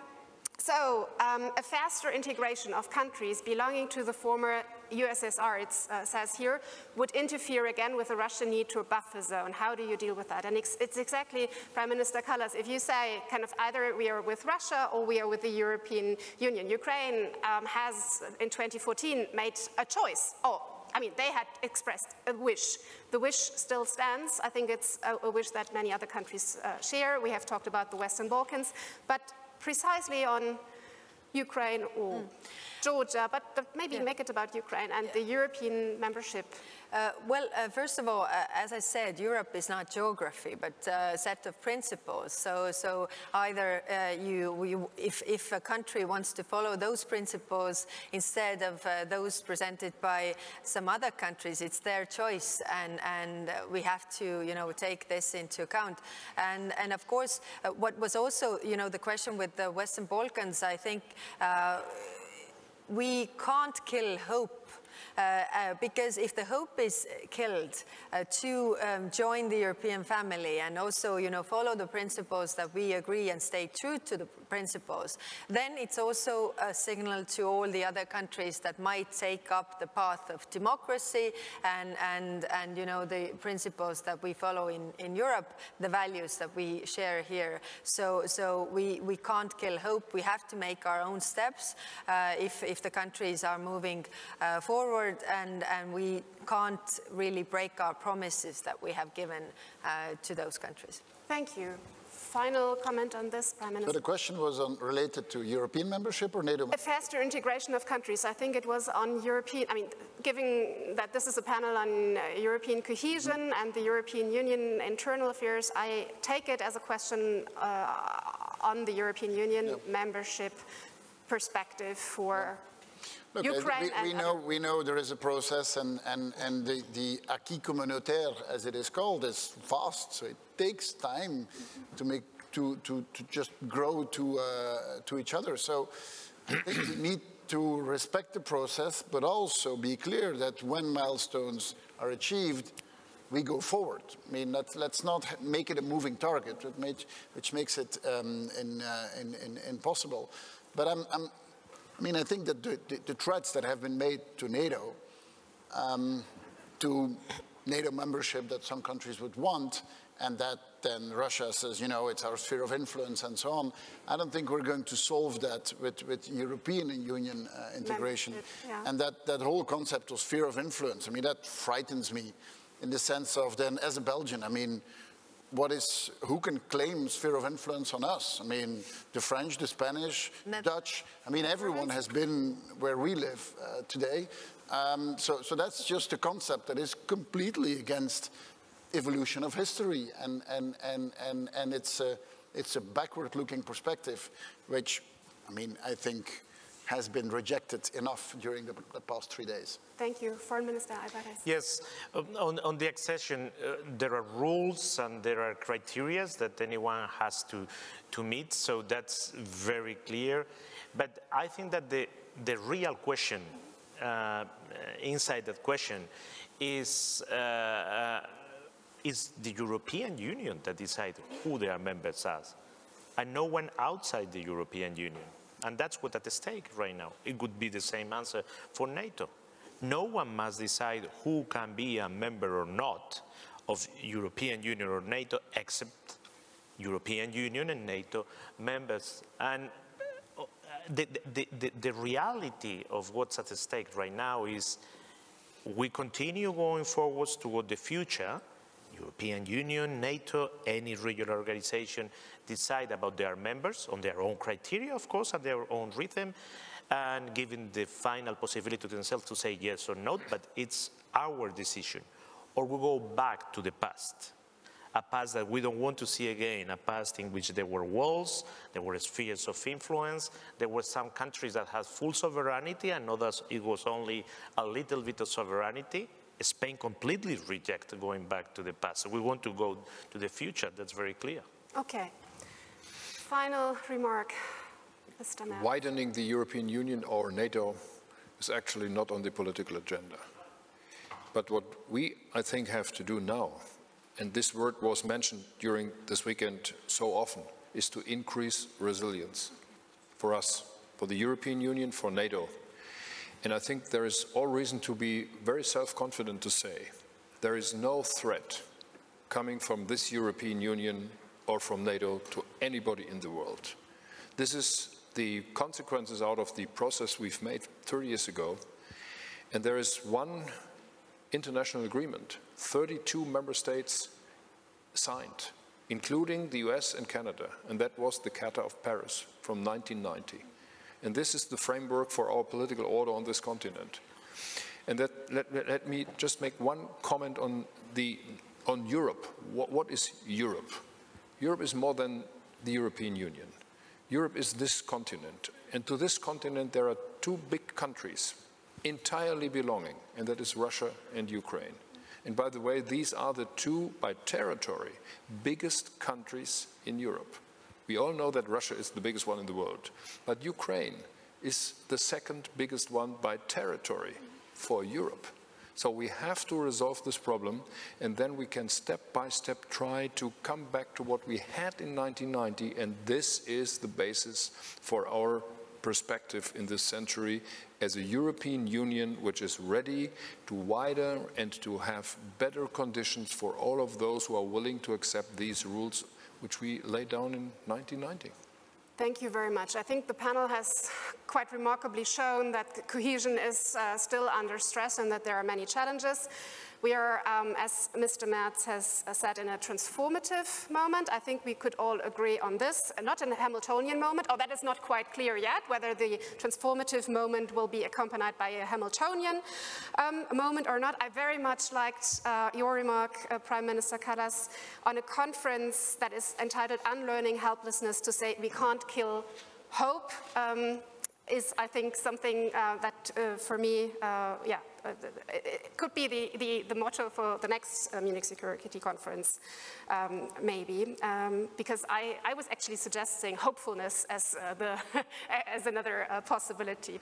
so, um, a faster integration of countries belonging to the former USSR, it uh, says here, would interfere again with the Russian need to a buffer zone. How do you deal with that? And it's, it's exactly, Prime Minister Kallas, if you say kind of either we are with Russia or we are with the European Union. Ukraine um, has, in 2014, made a choice. Oh, I mean, they had expressed a wish. The wish still stands. I think it's a, a wish that many other countries uh, share. We have talked about the Western Balkans. But precisely on Ukraine or mm. Georgia, but, but maybe yeah. make it about Ukraine and yeah. the European membership uh, well, uh, first of all, uh, as I said, Europe is not geography, but uh, a set of principles. So, so either uh, you, you, if, if a country wants to follow those principles instead of uh, those presented by some other countries, it's their choice, and, and we have to, you know, take this into account. And, and of course, what was also, you know, the question with the Western Balkans, I think we can't kill hope because if the hope is killed uh, to um, join the European family and also, you know, follow the principles that we agree and stay true to the principles, then it's also a signal to all the other countries that might take up the path of democracy and, and, and you know, the principles that we follow in, in Europe, the values that we share here. So, so we, we can't kill hope. We have to make our own steps uh, if, if the countries are moving uh, forward forward and, and we can't really break our promises that we have given uh, to those countries. Thank you. Final comment on this, Prime Minister. So the question was on, related to European membership or NATO? A faster integration of countries. I think it was on European, I mean, given that this is a panel on uh, European cohesion mm. and the European Union internal affairs, I take it as a question uh, on the European Union yeah. membership perspective for yeah Look, Ukraine we, we know, we know there is a process and, and, and the, the acquis communautaire, as it is called, is fast, so it takes time to make to, to, to just grow to, uh, to each other. So I think we need to respect the process, but also be clear that when milestones are achieved, we go forward. I mean, let's, let's not make it a moving target, which, which makes it um, in, uh, in, in, impossible. But I'm, I'm, I mean, I think that the, the, the threats that have been made to NATO, um, to NATO membership that some countries would want, and that then Russia says, you know, it's our sphere of influence and so on. I don't think we're going to solve that with, with European Union uh, integration. Yeah. And that, that whole concept of sphere of influence, I mean, that frightens me in the sense of then, as a Belgian, I mean, what is, who can claim sphere of influence on us? I mean, the French, the Spanish, Dutch, I mean, everyone has been where we live uh, today. Um, so, so that's just a concept that is completely against evolution of history, and, and, and, and, and it's a, it's a backward-looking perspective, which, I mean, I think has been rejected enough during the, the past three days. Thank you. Foreign Minister Albares. Yes, um, on, on the accession, uh, there are rules and there are criteria that anyone has to, to meet, so that's very clear. But I think that the, the real question uh, inside that question is uh, is the European Union that decides who their members are, and no one outside the European Union. And that's what's at stake right now. It would be the same answer for NATO. No one must decide who can be a member or not of European Union or NATO except European Union and NATO members. And uh, the, the, the, the reality of what's at stake right now is we continue going forwards toward the future European Union, NATO, any regional organization decide about their members on their own criteria, of course, and their own rhythm, and giving the final possibility to themselves to say yes or no, but it's our decision. Or we go back to the past, a past that we don't want to see again, a past in which there were walls, there were spheres of influence, there were some countries that had full sovereignty and others it was only a little bit of sovereignty, Spain completely rejected going back to the past. So we want to go to the future. That's very clear. Okay. Final remark, Mr. Mayor. Widening the European Union or NATO is actually not on the political agenda. But what we, I think, have to do now, and this word was mentioned during this weekend so often, is to increase resilience for us, for the European Union, for NATO, and I think there is all reason to be very self-confident to say there is no threat coming from this European Union or from NATO to anybody in the world. This is the consequences out of the process we've made 30 years ago. And there is one international agreement, 32 member states signed, including the US and Canada, and that was the Charter of Paris from 1990. And this is the framework for our political order on this continent. And that, let, let, me just make one comment on, the, on Europe. What, what is Europe? Europe is more than the European Union. Europe is this continent. And to this continent, there are two big countries entirely belonging, and that is Russia and Ukraine. And by the way, these are the two, by territory, biggest countries in Europe. We all know that Russia is the biggest one in the world, but Ukraine is the second biggest one by territory for Europe. So we have to resolve this problem, and then we can step by step try to come back to what we had in 1990, and this is the basis for our perspective in this century as a European Union which is ready to widen and to have better conditions for all of those who are willing to accept these rules which we laid down in 1990. Thank you very much. I think the panel has quite remarkably shown that cohesion is uh, still under stress and that there are many challenges. We are, um, as Mr. Merz has uh, said, in a transformative moment. I think we could all agree on this, not in a Hamiltonian moment, or that is not quite clear yet, whether the transformative moment will be accompanied by a Hamiltonian um, moment or not. I very much liked uh, your remark, uh, Prime Minister Kallas, on a conference that is entitled Unlearning Helplessness to say we can't kill hope. Um, is, I think, something uh, that, uh, for me, uh, yeah, it could be the, the, the, motto for the next uh, Munich Security Conference, um, maybe, um, because I, I, was actually suggesting hopefulness as, uh, the <laughs> as another possibility.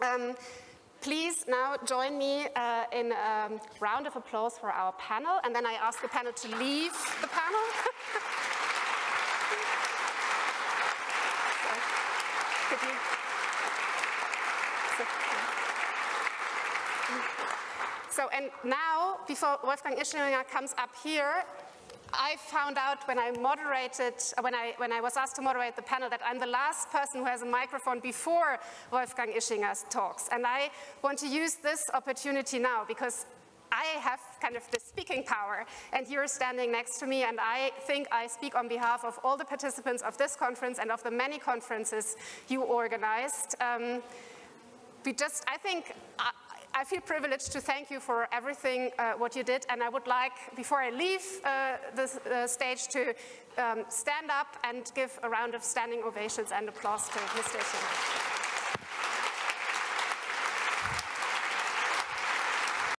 Um, please now join me in a round of applause for our panel, and then I ask the panel to leave the panel. <laughs> Could you So, and now, before Wolfgang Ischinger comes up here, I found out when I moderated, when I, when I was asked to moderate the panel that I'm the last person who has a microphone before Wolfgang Ischinger talks. And I want to use this opportunity now because I have kind of the speaking power, and you're standing next to me, and I think I speak on behalf of all the participants of this conference and of the many conferences you organized. Um, we just, I think, I, feel privileged to thank you for everything uh, what you did, and I would like, before I leave uh, the uh, stage, to um, stand up and give a round of standing ovations and applause to Mr. Ischinger.